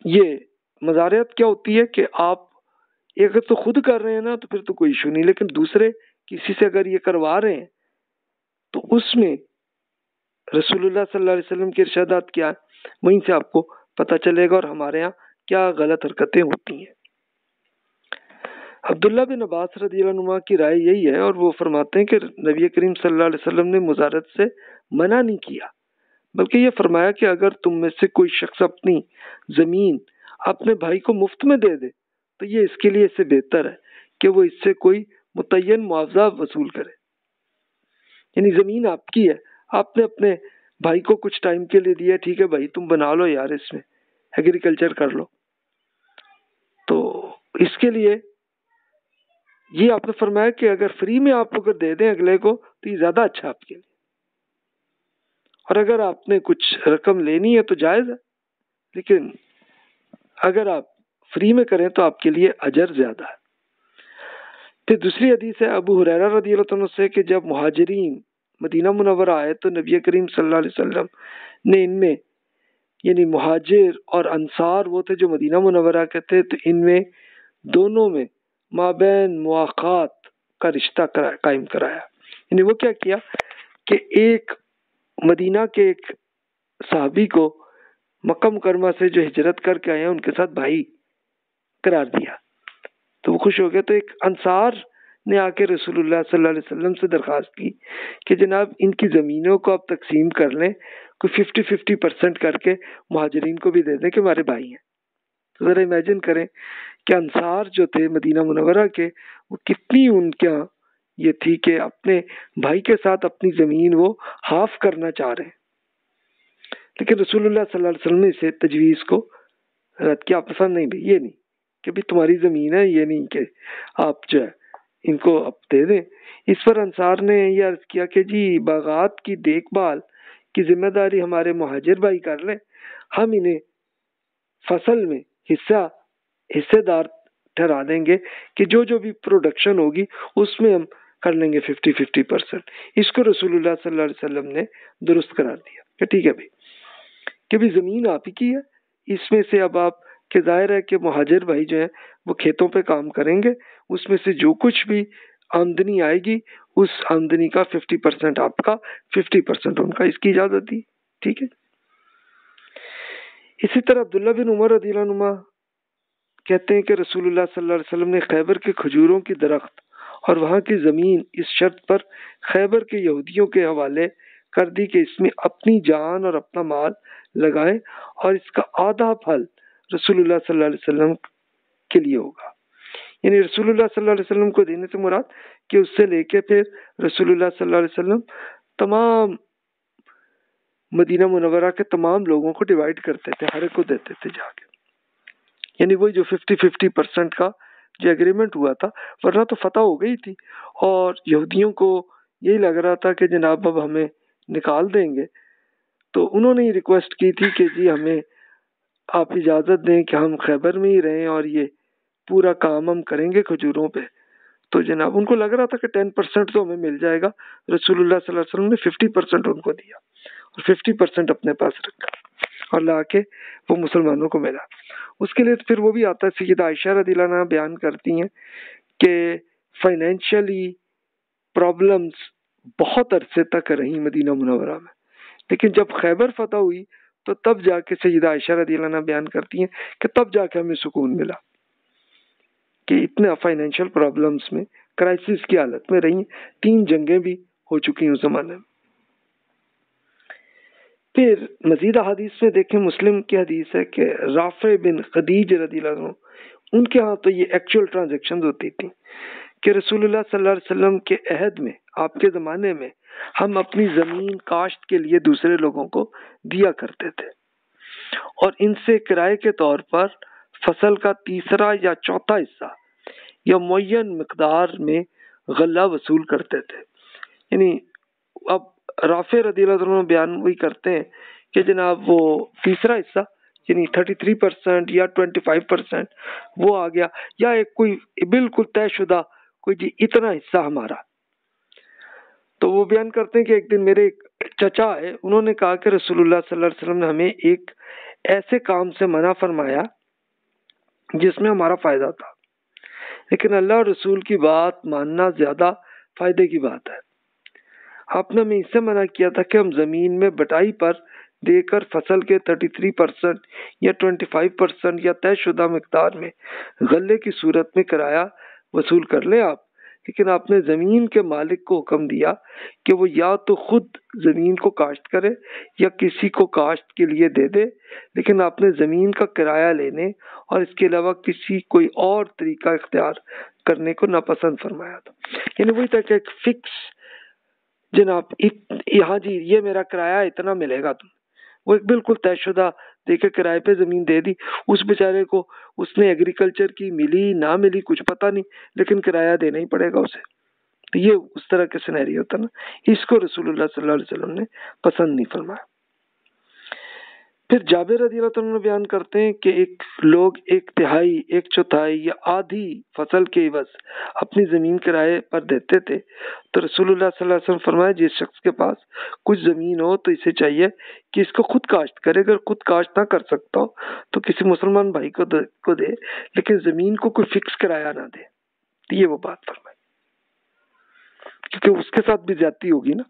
ये मजारियत क्या होती है कि आप अगर तो खुद कर रहे हैं ना तो फिर तो कोई इशू नहीं। लेकिन दूसरे किसी से अगर ये करवा रहे हैं तो उसमें रसूलुल्लाह सल्लल्लाहु अलैहि वसल्लम की इरशादात क्या है? वहीं से आपको पता चलेगा और हमारे यहाँ क्या गलत हरकतें होती हैं। अब्दुल्ला बिन अब्बास रदी की राय यही है और वो फरमाते हैं कि नबी करीम सल्लल्लाहु अलैहि वसल्लम ने मुजारत से मना नहीं किया, बल्कि ये फरमाया कि अगर तुम में से कोई शख्स अपनी ज़मीन अपने भाई को मुफ़्त में दे दे तो ये इसके लिए इससे बेहतर है कि वो इससे कोई मुतन मुआवजा वसूल करे। यानी ज़मीन आपकी है। आपने अपने भाई को कुछ टाइम के लिए दिया, ठीक है भाई, तुम बना लो यार इसमें। एग्रीकल्चर कर लो। तो इसके लिए ये आपने फरमाया कि अगर फ्री में आप अगर दे दें अगले को तो ये ज़्यादा अच्छा आपके लिए। और अगर आपने कुछ रकम लेनी है तो जायज़ है। लेकिन अगर आप फ्री में करें तो आपके लिए अजर ज़्यादा है। फिर दूसरी हदीस है अबू हुरैरा रदी से कि जब महाजरीन मदीना मुनवर आए तो नबी करीम सल्लल्लाहु अलैहि वसल्लम ने इनमें, यानी मुहाजिर और अंसार वो थे जो मदीना मुनवरा के थे तो इनमें दोनों में माबैन मुआक़ात का रिश्ता कायम कराया। यानी वो क्या किया कि एक मदीना के एक साहबी को मक्का मुकरमा से जो हिजरत करके आए उनके साथ भाई करार दिया। तो वो खुश हो गया। तो एक अंसार ने आके रसूलुल्लाह सल्लल्लाहु अलैहि वसल्लम से दरख्वास्त की कि जनाब, इनकी ज़मीनों को आप तकसीम कर लें, कोई फिफ्टी फिफ्टी परसेंट करके महाजरीन को भी दे दें कि हमारे भाई हैं। तो ज़रा इमेजिन करें कि अंसार जो थे मदीना मुनवरा के, वो कितनी उनके यहाँ ये थी कि अपने भाई के साथ अपनी ज़मीन वो हाफ़ करना चाह रहे हैं। लेकिन रसूलुल्लाह सल्लल्लाहु अलैहि वसल्लम ने इसे तजवीज़ को रद्द किया। पसंद नहीं भी ये नहीं। कि भाई तुम्हारी ज़मीन है, ये नहीं कि आप जो है इनको अब दे दें। इस पर अंसार ने यह अर्ज़ किया कि जी, बागात की देखभाल की ज़िम्मेदारी हमारे महाजिर भाई कर लें। हम इन्हें फ़सल में हिस्सा, हिस्सेदार ठहरा देंगे कि जो जो भी प्रोडक्शन होगी, उसमें हम कर लेंगे फिफ्टी फिफ्टी परसेंट इसको रसूलुल्लाह सल्लल्लाहु अलैहि वसल्लम ने दुरुस्त करार दिया। कि ठीक है भाई, कि भी ज़मीन आप ही की है, इसमें से अब आप के ज़ाहिर है कि महाजिर भाई जो है, वो खेतों पे काम करेंगे, उसमें से जो कुछ भी आमदनी आएगी, उस आमदनी का फिफ्टी परसेंट आपका फिफ्टी परसेंट उनका इसकी इजाज़त दी, ठीक है? इसी तरह अब्दुल्ला बिन उमर रदीलानुमा कहते हैं कि रसूलुल्लाह सल्लल्लाहु अलैहि वसल्लम ने खैबर के खजूरों की दरख्त और वहाँ की ज़मीन इस शर्त पर खैबर के यहूदियों के हवाले कर दी कि इसमें अपनी जान और अपना माल लगाएँ और इसका आधा फल रसूलुल्लाह सल्लल्लाहु अलैहि वसल्लम के लिए होगा। यानी रसूलुल्लाह सल्लल्लाहु अलैहि वसल्लम को देने से मुराद कि उससे लेके फिर रसूलुल्लाह सल्लल्लाहु अलैहि वसल्लम तमाम मदीना मुनवरा के तमाम लोगों को डिवाइड करते थे, हर एक को देते थे जाके। यानी वही जो फिफ्टी फिफ्टी परसेंट का जो एग्रीमेंट हुआ था, वरना तो फतह हो गई थी। और यहूदियों को यही लग रहा था कि जनाब अब हमें निकाल देंगे। तो उन्होंने ही रिक्वेस्ट की थी कि जी हमें आप इजाज़त दें कि हम खैबर में ही रहें और ये पूरा काम हम करेंगे खजूरों पे। तो जनाब, उनको लग रहा था कि टेन परसेंट तो हमें मिल जाएगा, रसूलुल्लाह सल्लल्लाहु अलैहि वसल्लम ने फिफ्टी परसेंट उनको दिया और फिफ्टी परसेंट अपने पास रखा और ला के वो मुसलमानों को मिला। उसके लिए फिर वो भी आता है सैद आयशा रदीलाना बयान करती हैं कि फाइनेंशियली प्रॉब्लम्स बहुत अरसे तक रही मदीना मुनवरा में। लेकिन जब खैबर फतह हुई तो तब जाके सैदा आयशा रदीलाना बयान करती हैं कि तब जाके हमें सुकून मिला कि इतने फाइनेंशियल प्रॉब्लम्स में क्राइसिस की हालत में रही तीन जंगें भी हो चुकी हैं उस जमाने में। फिर मजीद हदीस में देखें, मुस्लिम की हदीस है कि राफे बिन खदीज रदी उनके यहाँ तो ये एक्चुअल ट्रांजेक्शन होती थी कि रसूलुल्लाह सल्लल्लाहु के अहद में, आपके ज़माने में हम अपनी ज़मीन काश्त के लिए दूसरे लोगों को दिया करते थे। और इनसे किराए के तौर पर फ़सल का तीसरा या चौथा हिस्सा या मुन मकदार में गला वसूल करते थे। यानी अब राफे रदी बयान वही करते हैं कि जनाब वो तीसरा हिस्सा, यानी थर्टी थ्री परसेंट या ट्वेंटी फाइव परसेंट वो आ गया या एक कोई बिल्कुल तयशुदा कोई जी इतना हिस्सा हमारा। तो वो बयान करते हैं कि एक दिन मेरे एक चचा है उन्होंने कहा कि रसूलुल्लाह सल्लल्लाहु अलैहि वसल्लम ने हमें एक ऐसे काम से मना फरमाया जिसमें हमारा फ़ायदा था। लेकिन अल्लाह और रसूल की बात मानना ज़्यादा फ़ायदे की बात है। आपने हमें इससे मना किया था कि हम ज़मीन में बटाई पर देकर फ़सल के 33 परसेंट या 25 परसेंट या तयशुदा मकदार में गले की सूरत में किराया वसूल कर ले आप। लेकिन आपने ज़मीन के मालिक को हुक्म दिया कि वो या तो खुद ज़मीन को काश्त करे या किसी को काश्त के लिए दे दे। लेकिन आपने ज़मीन का किराया लेने और इसके अलावा किसी कोई और तरीका इख्तियार करने को नापसंद फरमाया था। यानी वही था एक फिक्स, जनाब यहाँ जी, ये मेरा किराया इतना मिलेगा तुम। वो एक बिल्कुल तयशुदा देखे किराए पे ज़मीन दे दी। उस बेचारे को उसने एग्रीकल्चर की मिली, ना मिली, कुछ पता नहीं, लेकिन किराया देना ही पड़ेगा उसे। तो ये उस तरह के सिनेरियो होता ना। इसको रसूलुल्लाह सल्लल्लाहु अलैहि वसल्लम ने पसंद नहीं फरमाया। फिर जाबिर बयान करते हैं कि एक लोग एक तिहाई एक चौथाई या आधी फ़सल के बस अपनी ज़मीन किराए पर देते थे। तो वसल्लम फरमाया जिस शख्स के पास कुछ ज़मीन हो तो इसे चाहिए कि इसको खुद काश्त करे। अगर खुद काश्त ना कर सकता हो तो किसी मुसलमान भाई को दे, को दे लेकिन ज़मीन को कोई फिक्स किराया ना दे। ये वो बात फरमाई। क्योंकि उसके साथ भी ज़्यादा होगी ना।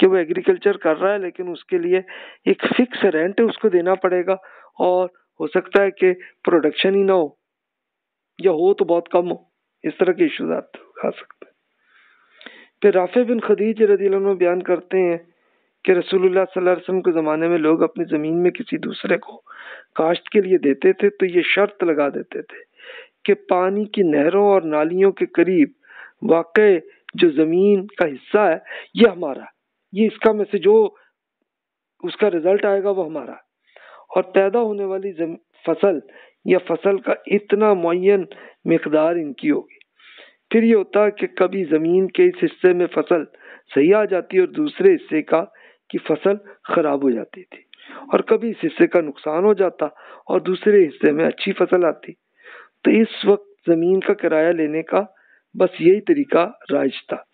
कि वो एग्रीकल्चर कर रहा है, लेकिन उसके लिए एक फिक्स रेंट उसको देना पड़ेगा और हो सकता है कि प्रोडक्शन ही ना हो, या हो तो बहुत कम हो। इस तरह के इश्यूज़ आप आ सकते हैं। फिर राफे बिन खदीज रदी बयान करते हैं कि रसूलुल्लाह सल्लल्लाहु अलैहि वसल्लम के ज़माने में लोग अपनी ज़मीन में किसी दूसरे को काश्त के लिए देते थे तो ये शर्त लगा देते थे कि पानी की नहरों और नालियों के करीब वाक़ जो ज़मीन का हिस्सा है, ये हमारा ये इसका में से जो उसका रिज़ल्ट आएगा वो हमारा। और पैदा होने वाली फ़सल, या फ़सल का इतना मुन मकदार इनकी होगी। फिर ये होता है कि कभी ज़मीन के इस हिस्से में फ़सल सही आ जाती है और दूसरे हिस्से का की फ़सल खराब हो जाती थी। और कभी इस हिस्से का नुकसान हो जाता और दूसरे हिस्से में अच्छी फ़सल आती। तो इस वक्त ज़मीन का किराया लेने का बस यही तरीका राइज था।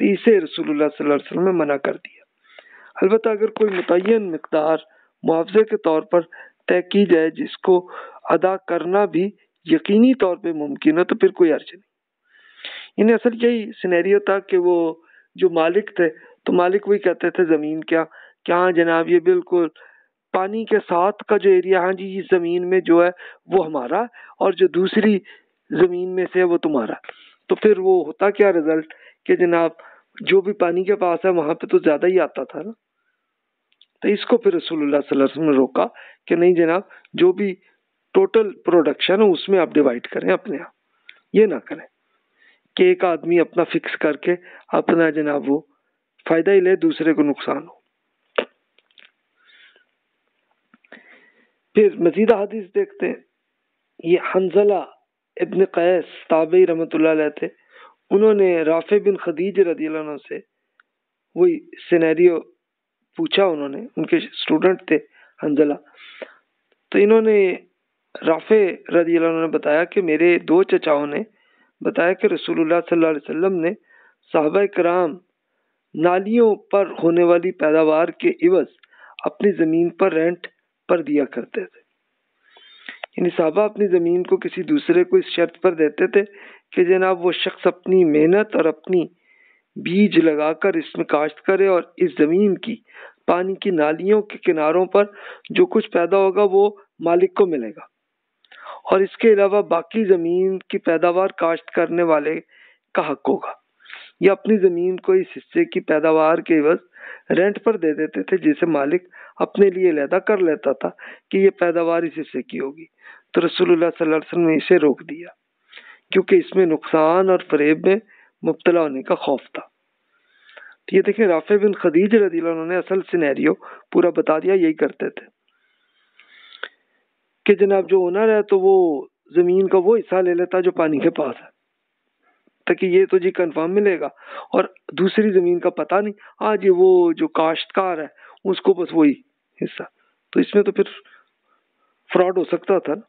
तो इसे वसल्लम ने मना कर दिया। अलबत् अगर कोई मुतन मकदार मुआवजे के तौर पर तय की जाए जिसको अदा करना भी यकीनी तौर पे मुमकिन है तो फिर कोई अर्ज़ नहीं। इन्हें असल यही सिनेरियो था कि वो जो मालिक थे तो मालिक वही कहते थे, ज़मीन क्या? क्या जनाब ये बिल्कुल पानी के साथ का जो एरिया हाँ जी, इस ज़मीन में जो है, वो हमारा और जो दूसरी ज़मीन में से है, वो तुम्हारा। तो फिर वो होता क्या रिज़ल्ट कि जनाब जो भी पानी के पास है, वहाँ पे तो ज़्यादा ही आता था ना। तो इसको फिर रसूलुल्लाह सल्लल्लाहु अलैहि वसल्लम ने रोका कि नहीं जनाब, जो भी टोटल प्रोडक्शन है, उसमें आप डिवाइड करें अपने आप। ये ना करें कि एक आदमी अपना फिक्स करके अपना जनाब वो फ़ायदा ही ले, दूसरे को नुकसान हो। फिर मजीद हदीस देखते हैं। ये हंजला इब्न कैस ताबई रहमत थे। उन्होंने राफे बिन खदीज रदी से वही सिनेरियो पूछा उन्होंने, उनके स्टूडेंट थे हंजला तो इन्होंने राफे रदी ने बताया कि मेरे दो चचाओं ने बताया कि रसूलुल्लाह सल्लल्लाहु अलैहि वसल्लम ने साहबा कराम नालियों पर होने वाली पैदावार के इवज अपनी ज़मीन पर रेंट पर दिया करते थे। यानी साहबा अपनी ज़मीन को किसी दूसरे को इस शर्त पर देते थे कि जनाब वो शख्स अपनी मेहनत और अपनी बीज लगाकर इसमें काश्त करे और इस ज़मीन की, पानी की नालियों के किनारों पर जो कुछ पैदा होगा वो मालिक को मिलेगा। और इसके अलावा बाकी ज़मीन की पैदावार काश्त करने वाले का हक होगा। या अपनी ज़मीन को इस हिस्से की पैदावार के एवज रेंट पर दे देते थे जिसे मालिक अपने लिए लैदा कर लेता था कि ये पैदावार इस हिस्से की होगी। तो अलैहि वसल्लम ने इसे रोक दिया, क्योंकि इसमें नुकसान और फरेब में मुबतला होने का खौफ था। तो ये देखें, राफे बिन खदीज रदी उन्होंने असल सिनेरियो पूरा बता दिया, यही करते थे। कि जनाब जो ओनर है तो वो ज़मीन का वो हिस्सा ले लेता जो पानी के पास है, ताकि ये तो जी कंफर्म मिलेगा। और दूसरी ज़मीन का पता नहीं, आज ये वो जो काश्तकार है उसको बस वही हिस्सा। तो इसमें तो फिर फ्रॉड हो सकता था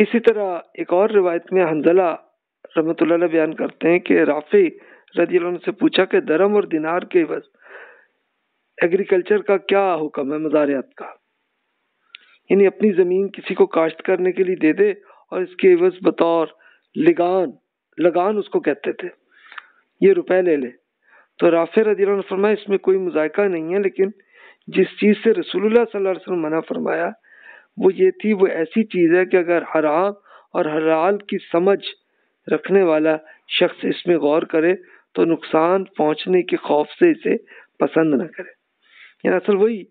इसी तरह एक और रिवायत में हंजला रमत बयान करते हैं कि राफी रज़ी से पूछा कि धर्म और दिनार के बस एग्रीकल्चर का क्या हुक्म है, मजारियात का? यानी अपनी ज़मीन किसी को काश्त करने के लिए दे दे और इसके एवज बतौर लगान लगान उसको कहते थे। ये रुपए ले ले। तो राफे रज़ी फरमाया, इसमें कोई मुजायका नहीं है, लेकिन जिस चीज़ से रसूलुल्लाह सल्लल्लाहु मना फरमाया, वो ये थी, वो ऐसी चीज़ है कि अगर हराम और हलाल की समझ रखने वाला शख्स इसमें गौर करे तो नुकसान पहुँचने के खौफ से इसे पसंद ना करे। यानी असल वही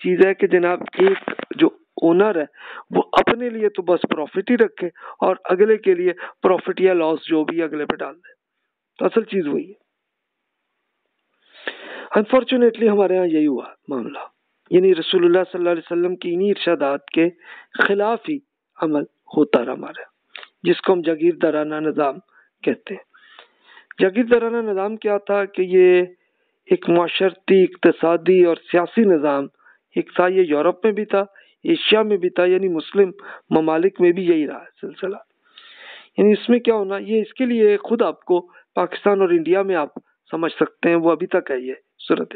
चीज़ है कि जनाब एक जो ओनर है, वो अपने लिए तो बस प्रॉफिट ही रखे और अगले के लिए प्रॉफिट या लॉस जो भी अगले पे डाल दे। तो असल चीज़ वही है। अनफॉर्चुनेटली हमारे यहाँ यही हुआ मामला यानी रसूलुल्लाह सल्लल्लाहु अलैहि वसल्लम की इन्हीं इर्शादात के खिलाफ ही अमल होता रहा हमारे जिसको हम जागीर दराना निज़ाम कहते हैं। जागीर दराना निज़ाम क्या था कि ये एक माशरती, इकतसादी और सियासी निज़ाम एक था, ये यूरोप में भी था, एशिया में भी था, यानी मुस्लिम ममालिक में भी यही रहा सिलसिला। यानी इसमें क्या होना, ये इसके लिए खुद आपको पाकिस्तान और इंडिया में आप समझ सकते हैं, वो अभी तक है ये सूरत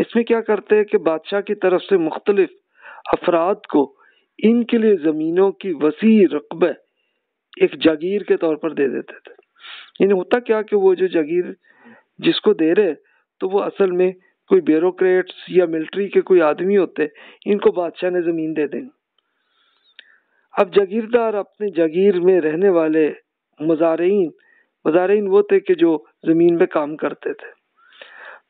इसमें क्या करते हैं कि बादशाह की तरफ़ से मुख्तलिफ़ अफराद को इनके लिए ज़मीनों की वसी रकबे एक जागीर के तौर पर दे देते थे। यानी होता क्या कि वो जो जागीर जिसको दे रहे तो वो असल में कोई ब्यूरोक्रेट्स या मिलिट्री के कोई आदमी होते, इनको बादशाह ने ज़मीन दे देनी। अब जागीरदार अपने जागीर में रहने वाले मजारीन मजारीन वो थे कि जो ज़मीन पे काम करते थे।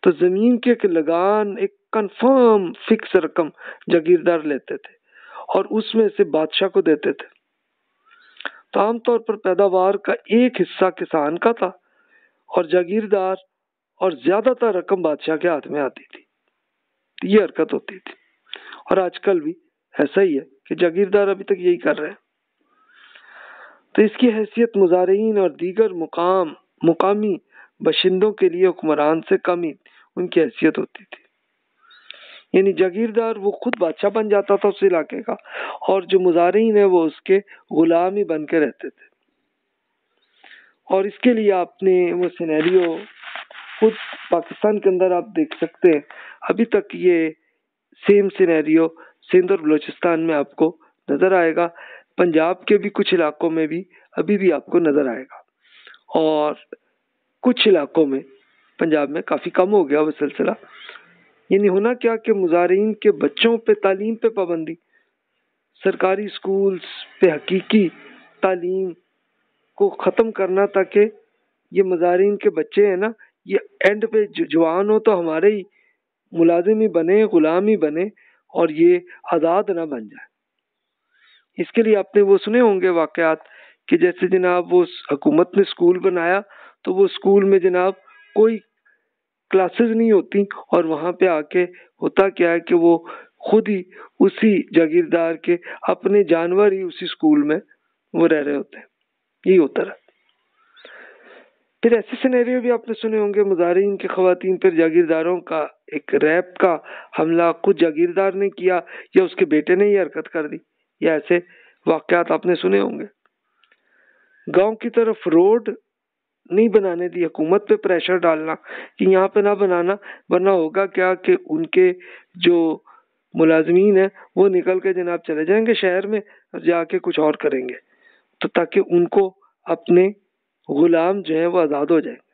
तो ज़मीन के एक लगान, एक कंफर्म फिक्स रकम जागीरदार लेते थे और उसमें से बादशाह को देते थे। तो आमतौर पर पैदावार का एक हिस्सा किसान का था और जागीरदार और ज़्यादातर रकम बादशाह के हाथ में आती थी। ये हरकत होती थी और आजकल भी ऐसा ही है कि जागीरदार अभी तक यही कर रहे हैं। तो इसकी हैसियत मुजारीन और दीगर मुकाम, मुकामी बशिंदों के लिए हुक्मरान से कम ही उनकी हैसियत होती थी। यानी जागीरदार वो खुद बादशाह बन जाता था उस इलाके का और जो मुजारिन है वो उसके गुलाम ही बन के रहते थे। और इसके लिए आपने वो सिनेरियो खुद पाकिस्तान के अंदर आप देख सकते हैं। अभी तक ये सेम सिनेरियो सिंध और बलोचिस्तान में आपको नज़र आएगा। पंजाब के भी कुछ इलाकों में भी अभी भी आपको नज़र आएगा। और कुछ इलाकों में पंजाब में काफ़ी कम हो गया वो सिलसिला। यानी होना क्या कि मुजारिन के बच्चों पे, तालीम पे पाबंदी, सरकारी स्कूल्स पे हकीकी तालीम को ख़त्म करना ताकि ये मुजारिन के बच्चे हैं ना, ये एंड पे जवान हो तो हमारे ही मुलाजिम ही बने, गुलाम ही बने और ये आज़ाद ना बन जाए। इसके लिए आपने वो सुने होंगे वाकयात कि जैसे जनाब वो हुकूमत ने स्कूल बनाया तो वो स्कूल में जनाब कोई क्लासेस नहीं होती और वहाँ पे आके होता क्या है कि वो खुद ही उसी जागीरदार के अपने जानवर ही उसी स्कूल में वो रह रहे होते हैं। यही होता रहा फिर ऐसे सिनेरियो भी आपने सुने होंगे मुजारिन के खातन फिर जागीरदारों का एक रैप का हमला खुद जागीरदार ने किया या उसके बेटे ने ही हरकत कर दी, या ऐसे वाकयात आपने सुने होंगे। गाँव की तरफ़ रोड नहीं बनाने दी, हुकूमत पे प्रेशर डालना कि यहाँ पे ना बनाना, वरना होगा क्या कि उनके जो मुलाजमीन है, वो निकल के जनाब चले जाएँगे शहर में और जाके कुछ और करेंगे। तो ताकि उनको अपने गुलाम जो है वो आज़ाद हो जाएँगे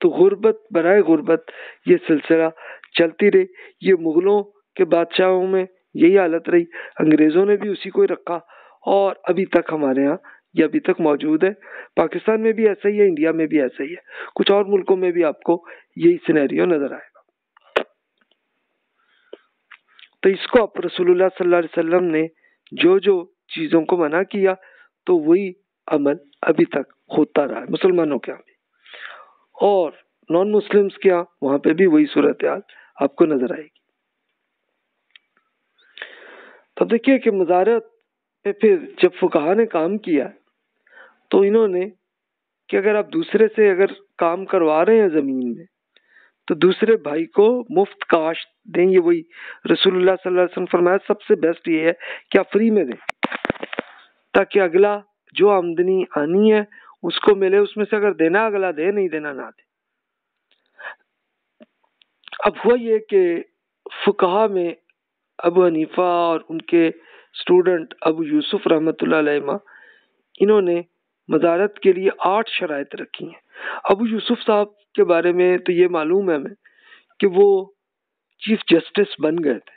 तो गुर्बत, बरए गुर्बत ये सिलसिला चलती रही। ये मुगलों के बादशाहों में यही हालत रही। अंग्रेज़ों ने भी उसी को ही रखा और अभी तक हमारे यहाँ ये अभी तक मौजूद है। पाकिस्तान में भी ऐसा ही है, इंडिया में भी ऐसा ही है। कुछ और मुल्कों में भी आपको यही सिनेरियो नज़र आएगा। तो इसको आप रसूलुल्लाह सल्लल्लाहु अलैहि वसल्लम ने जो जो चीज़ों को मना किया तो वही अमल अभी तक होता रहा है। मुसलमानों के यहाँ और नॉन मुस्लिम्स के यहाँ, वहाँ पे भी वही सूरत हाल आपको नज़र आएगी। तो देखिए कि मजारत पे फिर जब फुकाहा ने काम किया तो इन्होंने कि अगर आप दूसरे से अगर काम करवा रहे हैं ज़मीन में तो दूसरे भाई को मुफ़्त काश दें, ये वही रसूलुल्लाह सल्लल्लाहु अलैहि वसल्लम फरमाया, सबसे बेस्ट ये है कि आप फ्री में दें, ताकि अगला जो आमदनी आनी है, उसको मिले, उसमें से अगर देना अगला दे, नहीं देना, ना दे। अब हुआ ये कि फुकहा में अबू हनीफा और उनके स्टूडेंट अबू यूसुफ रहमत इन्होंने मजारत के लिए आठ शराइत रखी हैं। अबू यूसुफ साहब के बारे में तो ये मालूम है हमें कि वो चीफ जस्टिस बन गए थे।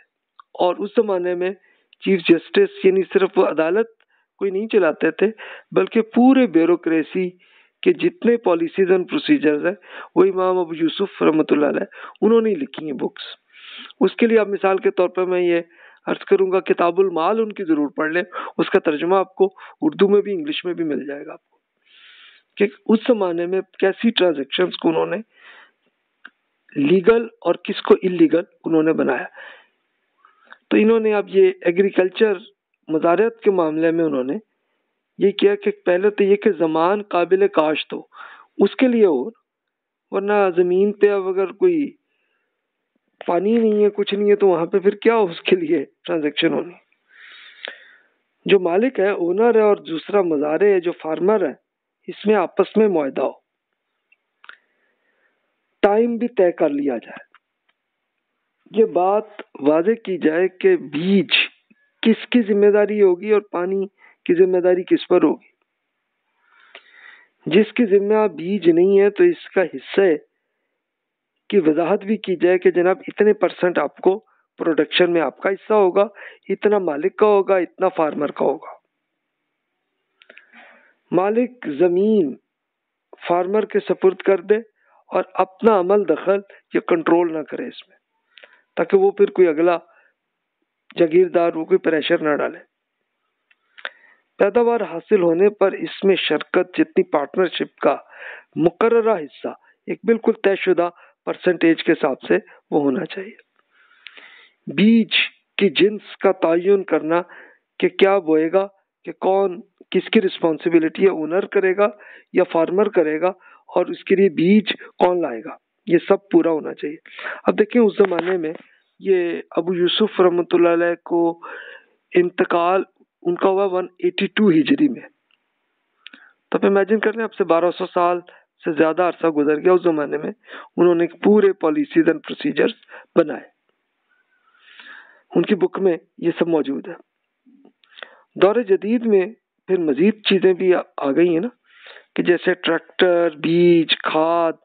और उस जमाने में चीफ जस्टिस यानी सिर्फ़ वो अदालत कोई नहीं चलाते थे, बल्कि पूरे ब्यूरोसी के जितने पॉलिसीज़ एंड प्रोसीजर्स हैं, वो इमाम अबू यूसुफ रहमत उन्होंने लिखी हैं बुक्स उसके लिए आप मिसाल के तौर पर मैं ये अर्ज़ करूँगा, किताबुल माल उनकी ज़रूर पढ़ लें। उसका तर्जुमा आपको उर्दू में भी, इंग्लिश में भी मिल जाएगा आपको। कि उस जमाने में कैसी ट्रांजेक्शन को उन्होंने लीगल और किसको इलीगल उन्होंने बनाया। तो इन्होंने अब ये एग्रीकल्चर मजारत के मामले में उन्होंने ये किया कि पहले तो ये कि जमान काबिल काश्त हो उसके लिए और वरना ज़मीन पे अब अगर कोई पानी नहीं है, कुछ नहीं है तो वहाँ पे फिर क्या उसके लिए ट्रांजेक्शन होनी? जो मालिक है ओनर है और दूसरा मजारे है, जो फार्मर है, इसमें आपस में मुआदा हो। टाइम भी तय कर लिया जाए। ये बात वाजे की जाए कि बीज किसकी ज़िम्मेदारी होगी और पानी की ज़िम्मेदारी किस पर होगी। जिसकी जिम्मेदार बीज नहीं है तो इसका हिस्सा की वजाहत भी की जाए कि जनाब, इतने परसेंट आपको प्रोडक्शन में आपका हिस्सा होगा, इतना मालिक का होगा, इतना फार्मर का होगा। मालिक ज़मीन फार्मर के सपुर्द कर दे और अपना अमल दखल या कंट्रोल ना करे इसमें, ताकि वो फिर कोई अगला जागीरदार, वो कोई प्रेशर ना डाले। पैदावार हासिल होने पर इसमें शरकत, जितनी पार्टनरशिप का मुकर्रा हिस्सा, एक बिल्कुल तयशुदा परसेंटेज के हिसाब से वो होना चाहिए। बीज की जिन्स का तयन करना कि क्या बोएगा, कि कौन, किसकी रिस्पॉन्सिबिलिटी है ओनर करेगा या फार्मर करेगा और उसके लिए बीज कौन लाएगा, ये सब पूरा होना चाहिए। अब देखिए उस जमाने में ये अबू यूसुफ रहमतुल्लाह को इंतकाल, उनका हुआ वन एटी टू हिजरी में। तो आप इमेजिन कर रहे हैं अब से बारह सौ साल से ज़्यादा अरसा गुजर गया उस जमाने में उन्होंने पूरे पॉलिसीज़ एंड प्रोसीजर्स बनाए। उनकी बुक में ये सब मौजूद है। दौरे जदीद में फिर मजीद चीज़ें भी आ, गई हैं ना कि जैसे ट्रैक्टर बीज खाद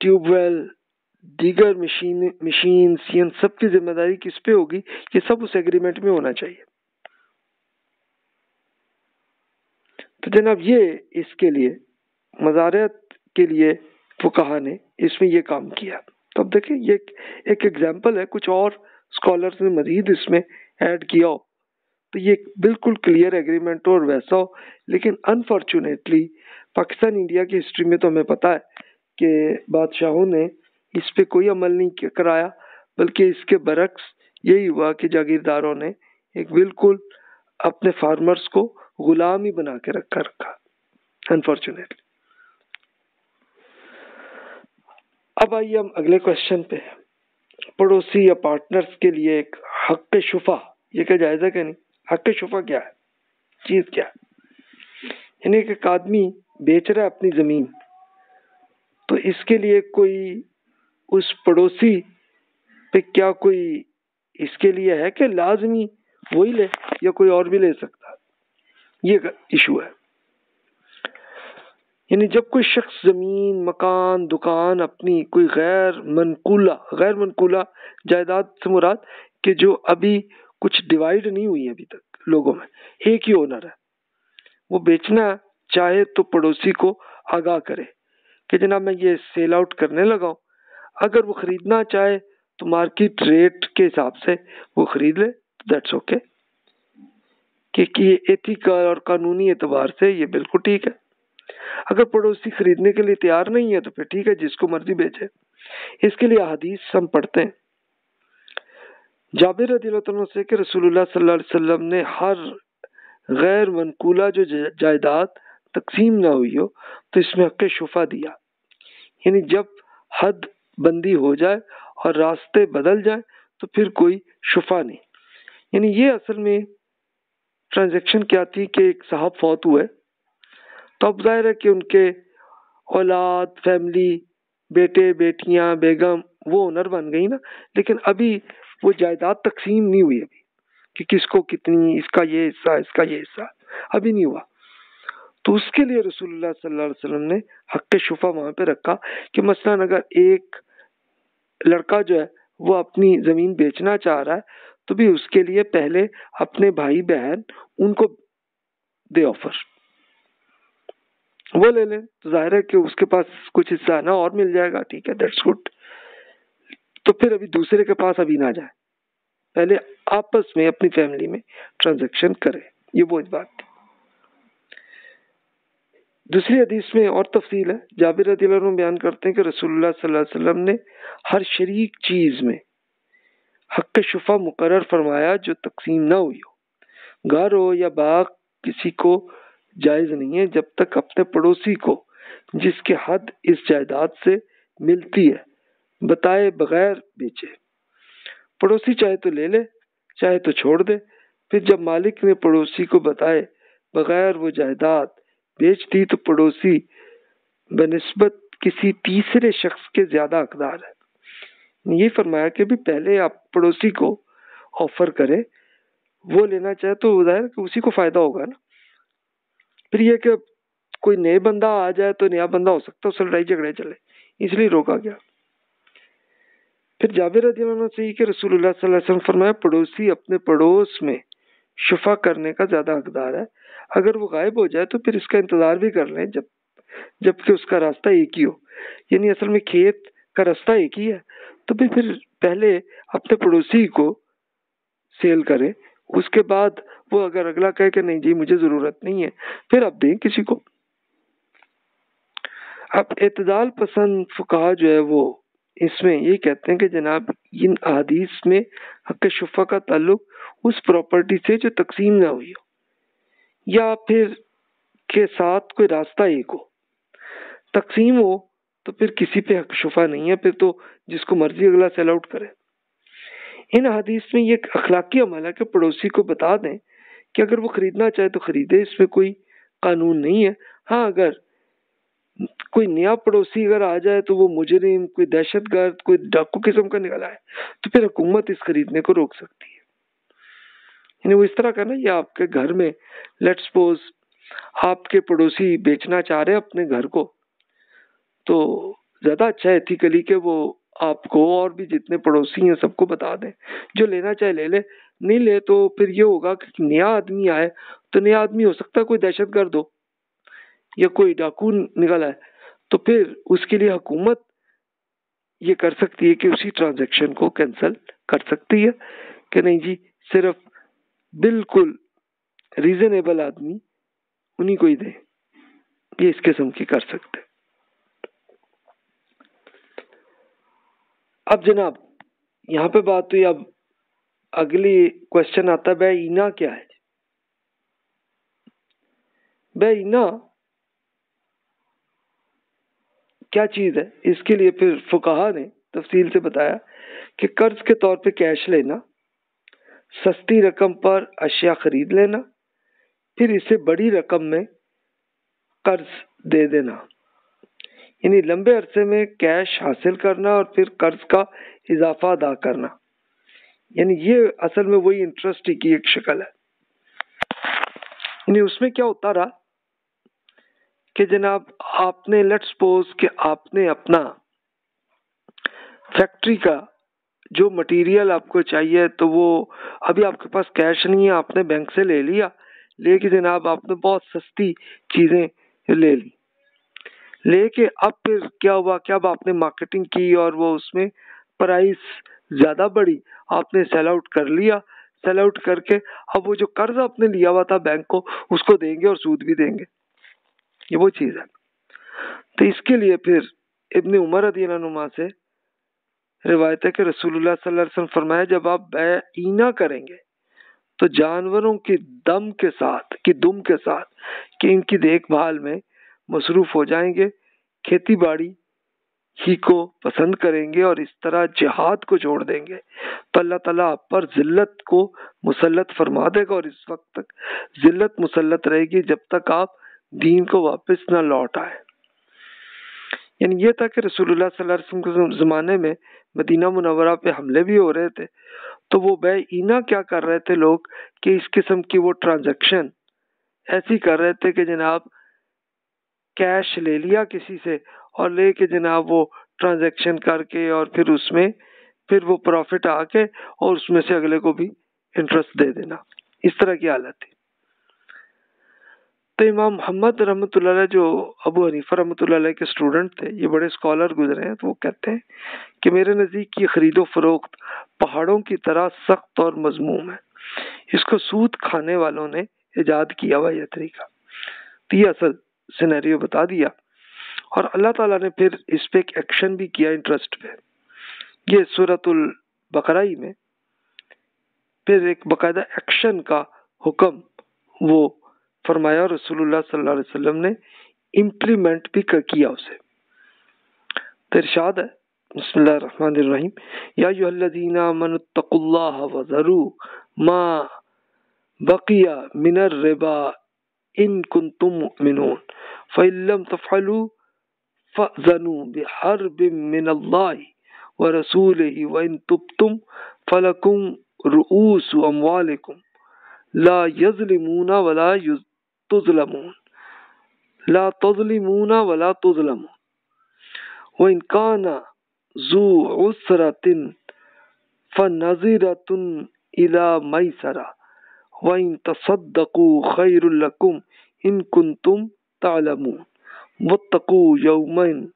ट्यूबवेल दीगर मशीन मशीन इन सब की ज़िम्मेदारी किस पे होगी ये सब उस एग्रीमेंट में होना चाहिए। तो जनाब ये इसके लिए मजारत के लिए कहा ने इसमें ये काम किया। तो अब देखिए, ये एक एग्ज़ाम्पल है, कुछ और स्कॉलर्स ने मजीद इसमें ऐड किया। हो तो ये बिल्कुल क्लियर एग्रीमेंट हो और वैसा हो, लेकिन अनफॉर्चुनेटली पाकिस्तान इंडिया की हिस्ट्री में तो हमें पता है कि बादशाहों ने इस पर कोई अमल नहीं कराया, बल्कि इसके बरक्स यही हुआ कि जागीरदारों ने एक बिल्कुल अपने फार्मर्स को गुलाम ही बना के रखा रखा अनफॉर्चुनेटली अब आइए हम अगले क्वेश्चन पे पड़ोसी या पार्टनर्स के लिए एक हक शुफा। ये क्या जायजा क्या नहीं? हक शुफा क्या है? चीज़ क्या है? यानी एक आदमी बेच रहा है अपनी ज़मीन। तो इसके लिए कोई उस पड़ोसी पे क्या कोई इसके लिए है कि लाजमी वही ले या कोई और भी ले सकता ये इशू है। यानी जब कोई शख्स ज़मीन, मकान, दुकान, अपनी कोई गैर मनकूला गैर मनकूला जायदाद से मुराद कि जो अभी कुछ डिवाइड नहीं हुई है अभी तक लोगों में, एक ही ओनर है। वो बेचना चाहे तो पड़ोसी को आगाह करे कि जनाब मैं ये सेल आउट करने लगा अगर वो खरीदना चाहे तो मार्केट रेट के हिसाब से वो खरीद ले दैट्स ओके क्योंकि ये एथिकल और कानूनी एतबार से ये बिल्कुल ठीक है। अगर पड़ोसी खरीदने के लिए तैयार नहीं है तो फिर ठीक है, जिसको मर्ज़ी बेचे। इसके लिए हदीस हम पढ़ते हैं। जाबिर से कि रसूलुल्लाह सल्लल्लाहु अलैहि वसल्लम ने हर गैर मनकूला जो जायदाद तकसीम ना हुई हो तो इसमें हक शुफा दिया। यानी जब हद बंदी हो जाए और रास्ते बदल जाए तो फिर कोई शुफा नहीं। यानी ये असल में ट्रांजेक्शन क्या थी कि एक साहब फौत हुए तो अब ज़ाहिर है कि उनके औलाद फैमिली बेटे, बेटियाँ, बेगम, वो ओनर बन गई ना। लेकिन अभी वो जायदाद तकसीम नहीं हुई अभी, कि किसको कितनी, इसका ये हिस्सा, इसका ये हिस्सा। अभी नहीं हुआ। तो उसके लिए रसूलुल्लाह सल्लल्लाहु अलैहि वसल्लम ने हक शुफा वहाँ पे रखा कि मसलन अगर एक लड़का जो है, वो अपनी ज़मीन बेचना चाह रहा है तो भी उसके लिए पहले अपने भाई बहन उनको दे ऑफ़र वो ले लें। तो ज़ाहिर है कि उसके पास कुछ हिस्सा ना, और मिल जाएगा। ठीक है दैट्स गुड तो फिर अभी दूसरे के पास अभी ना जाए। पहले आपस में, अपनी फैमिली में ट्रांजेक्शन करें। ये वो बात थी। दूसरी हदीस में और तफसील है। जाबिर बयान करते हैं कि रसूलुल्लाह सल्लल्लाहु अलैहि वसल्लम ने हर शरीक चीज़ में हक शुफा मुकर फरमाया जो तकसीम ना हुई हो। घर हो या बाग किसी को जायज़ नहीं है जब तक अपने पड़ोसी को जिसके हद इस जायदाद से मिलती है, बताए बगैर बेचे। पड़ोसी चाहे तो ले ले, चाहे तो छोड़ दे, फिर जब मालिक ने पड़ोसी को बताए बगैर वो जायदाद बेच दी तो पड़ोसी बनस्बत किसी तीसरे शख्स के ज़्यादा हकदार है। ये फरमाया कि भी पहले आप पड़ोसी को ऑफ़र करें, वो लेना चाहे तो ज़ाहिर उसी को फ़ायदा होगा ना। फिर ये कि कोई नए बंदा आ जाए तो नया बंदा हो सकता है, उससे लड़ाई झगड़े चले। इसलिए रोका गया। फिर जाबिर से कि रसूलुल्लाह फरमाया, पड़ोसी अपने पड़ोस में शुफा करने का ज़्यादा हकदार है। अगर वो गायब हो जाए तो फिर इसका इंतज़ार भी कर लें, जब, जबकि उसका रास्ता एक ही हो। यानी असल में खेत का रास्ता एक ही है। तो भी फिर पहले अपने पड़ोसी को सेल करें। उसके बाद वो अगर अगला कहे कि नहीं जी, मुझे ज़रूरत नहीं है, फिर आप दें किसी को। अब एतदाल पसंद फुका जो है वो, इसमें ये कहते हैं कि जनाब, इन अदीस में हक शुफा का ताल्लुक उस प्रॉपर्टी से जो तकसीम ना हुई हो, या फिर के साथ कोई रास्ता एक हो। तकसीम हो तो फिर किसी पे हक शुफा नहीं है, फिर तो जिसको मर्ज़ी अगला सेल आउट करे। इन हदीस में ये अखलाकी अमल है कि पड़ोसी को बता दें कि अगर वो खरीदना चाहे तो खरीदे, इसमें कोई कानून नहीं है। हाँ अगर कोई नया पड़ोसी अगर आ जाए तो वो मुजरिम, कोई दहशत गर्द कोई डाकू किस्म का निकला है तो फिर हुकूमत इस खरीदने को रोक सकती है। यानी वो इस तरह का ना, ये आपके घर में लेट सपोज़ आपके पड़ोसी बेचना चाह रहे हैं अपने घर को तो ज़्यादा अच्छा है एथिकली के वो आपको और भी जितने पड़ोसी हैं सबको बता दें। जो लेना चाहे ले ले, नहीं ले तो फिर ये होगा कि नया आदमी आए तो नया आदमी हो सकता है कोई दहशत गर्द हो, या कोई डाकू निकल आए तो फिर उसके लिए हुकूमत ये कर सकती है कि उसी ट्रांजैक्शन को कैंसिल कर सकती है। कि नहीं जी, सिर्फ़ बिल्कुल रीजनेबल आदमी उन्हीं को ही दे। ये इस किस्म की कर सकते अब जनाब, यहाँ पे बात हुई, अब अगली क्वेश्चन आता है ईना क्या है? ईना क्या चीज़ है? इसके लिए फिर फुकाहा ने तफसील से बताया कि कर्ज के तौर पे कैश लेना, सस्ती रकम पर अशिया खरीद लेना, फिर इसे बड़ी रकम में कर्ज दे देना। यानी लंबे अरसे में कैश हासिल करना और फिर कर्ज का इजाफा अदा करना। यानी ये असल में वही इंटरेस्ट की एक शक्ल है। यानी उसमें क्या होता रहा कि जनाब, आपने लेट सपोज़ कि आपने अपना फैक्ट्री का जो मटेरियल आपको चाहिए तो वो अभी आपके पास कैश नहीं है, आपने बैंक से ले लिया, लेकिन जनाब आपने बहुत सस्ती चीज़ें ले ली। लेके अब फिर क्या हुआ? क्या आपने मार्केटिंग की और वो उसमें प्राइस ज़्यादा बढ़ी? आपने सेल आउट कर लिया। सेल आउट करके अब वो जो कर्ज आपने लिया हुआ था बैंक को, उसको देंगे और सूद भी देंगे। ये वो चीज़ है। तो इसके लिए फिर इबन उमर अदीनुमा से रिवायत है कि रसूलुल्लाह फरमाया, जब आप ईना करेंगे तो जानवरों की दम के साथ, की दुम के साथ, कि इनकी देखभाल में मसरूफ हो जाएँगे। खेती बाड़ी ही को पसंद करेंगे और इस तरह जिहाद को छोड़ देंगे। तो अल्लाह ताला आप पर जिल्लत को मुसलत फरमा देगा और इस वक्त तक जिल्लत मुसलत रहेगी जब तक आप दीन को वापस ना लौट आए। यानी ये था कि रसूलुल्लाह सल्लल्लाहु अलैहि वसल्लम के ज़माने में मदीना मुनवरा पे हमले भी हो रहे थे। तो वो ईना क्या कर रहे थे लोग कि इस किस्म की वो ट्रांजैक्शन ऐसी कर रहे थे कि जनाब कैश ले लिया किसी से और लेके जनाब वो ट्रांजैक्शन करके और फिर उसमें, फिर वो प्रॉफिट आके और उसमें से अगले को भी इंटरेस्ट दे देना। इस तरह की हालत थी। तो इमाम मोहम्मद रहमत जो अबू हनीफा रहमत के स्टूडेंट थे, ये बड़े स्कॉलर गुजरे हैं तो वो कहते हैं कि मेरे नज़दीक ये खरीदो फरोख्त पहाड़ों की तरह सख्त और मजमूम है। इसको सूद खाने वालों ने ईजाद किया हुआ यह तरीका। तो ये असल सिनेरियो बता दिया। और अल्लाह ताला ने फिर इस पे एक एक्शन भी किया इंटरेस्ट पे। ये सूरतुल बकराई में फिर एक बकायदा एक्शन का हुक्म वो फरमाया रसूलुल्लाह सल्लल्लाहु अलैहि वसल्लम ने इम्प्लीमेंट भी कर किया उसे। तो इरशाद है। बिस्मिल्लाहिर्रहमानिर्रहीम। या अय्युहल्लज़ीना आमनुत्तकुल्लाह वज़रू मा बकिया मिनर रिबा इन कुंतुम मुमिनून फ़इल्लम तफ़अलू फ़अज़नु बिहर्बिम मिनल्लाहि व रसूलिहि व इन तुब्तुम फलकुम रुऊस अमवालिकुम ला यज़लिमूना वला तुजलमून ला तुजलिमूना वला तुजलमून व इन काना जू उसरतिन फनज़िरतुन इला मैसरा व इन इन कुंतुम तालमून वत्तकू यौमन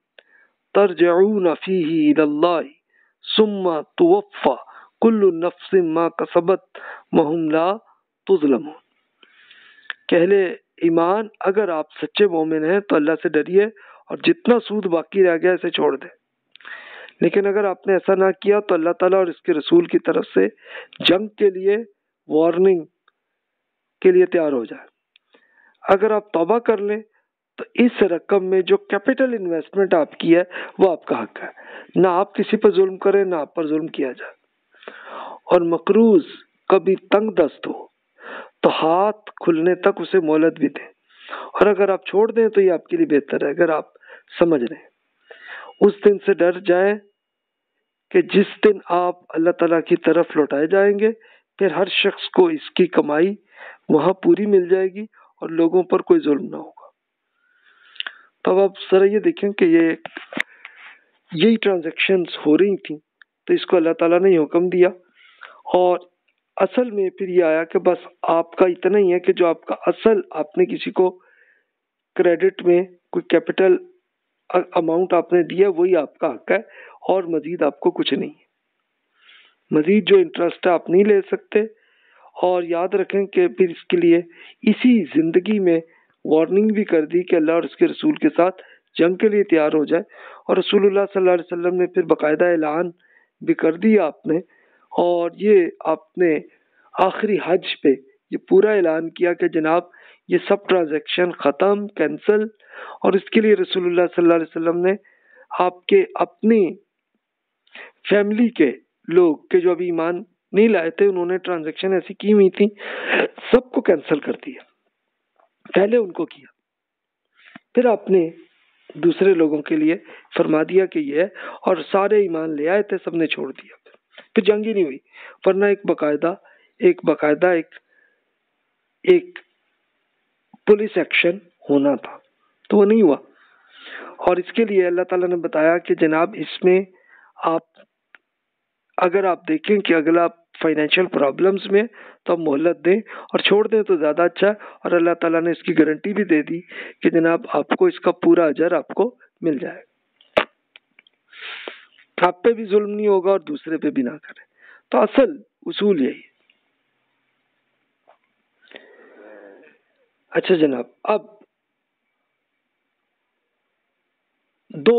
फीही इलल्लाहि सुम्मा तुवफ़्फ़ा कुल्लु नफ्सिन मा कसबत वहुम ला तुजलमून कहले ईमान अगर आप सच्चे मोमिन हैं तो अल्लाह से डरिए और जितना सूद बाकी रह गया इसे छोड़ दें। लेकिन अगर आपने ऐसा ना किया तो अल्लाह ताला और इसके रसूल की तरफ़ से जंग के लिए वार्निंग के लिए तैयार हो जाए। अगर आप तौबा कर लें तो इस रकम में जो कैपिटल इन्वेस्टमेंट आपकी है, वो आपका हक है। ना आप किसी पर जुल्म करें, ना आप पर जुल्म किया जाए। और मकरूज कभी तंग दस्त हो तो हाथ खुलने तक उसे मोहलत भी दें। और अगर आप छोड़ दें तो ये आपके लिए बेहतर है, अगर आप समझ रहे उस दिन से डर जाए कि जिस दिन आप अल्लाह ताला की तरफ़ लौटाए जाएँगे, फिर हर शख्स को इसकी कमाई वहाँ पूरी मिल जाएगी और लोगों पर कोई जुल्म ना होगा। तो अब आप सर ये देखें कि ये, यही ट्रांजेक्शन हो रही थी तो इसको अल्लाह ताला ने हुक्म दिया। और असल में फिर ये आया कि बस आपका इतना ही है कि जो आपका असल, आपने किसी को क्रेडिट में कोई कैपिटल अमाउंट आपने दिया, वही आपका हक है और मजीद आपको कुछ नहीं है। मजीद जो इंटरेस्ट है आप नहीं ले सकते और याद रखें कि फिर इसके लिए इसी ज़िंदगी में वार्निंग भी कर दी कि अल्लाह और उसके रसूल के साथ जंग के लिए तैयार हो जाए। और रसूलुल्लाह सल्लल्लाहु अलैहि वसल्लम ने फिर बाकायदा ऐलान भी कर दिया आपने। और ये आपने आखिरी हज पे ये पूरा ऐलान किया कि जनाब, ये सब ट्रांजैक्शन ख़त्म कैंसिल और इसके लिए रसूलुल्लाह सल्लल्लाहु अलैहि वसल्लम ने आपके अपनी फैमिली के लोग के जो अभी ईमान नहीं लाए थे, उन्होंने ट्रांजेक्शन ऐसी की हुई थी, सबको कैंसिल कर दिया। पहले उनको किया। फिर आपने दूसरे लोगों के लिए फरमा दिया कि ये और सारे ईमान ले आए थे, सबने छोड़ दिया। फिर जंग ही नहीं हुई। वरना एक बकायदा एक बकायदा, एक एक पुलिस एक्शन होना था। तो वो नहीं हुआ। और इसके लिए अल्लाह ताला ने बताया कि जनाब, इसमें आप अगर आप देखें कि अगला फाइनेंशियल प्रॉब्लम्स में तो आप मोहलत दें और छोड़ दें तो ज़्यादा अच्छा और अल्लाह ताला ने इसकी गारंटी भी दे दी कि जनाब आपको इसका पूरा अजर आपको मिल जाए। आप पे भी जुल्म नहीं होगा और दूसरे पे भी ना करें। तो असल उसूल यही अच्छा जनाब, अब दो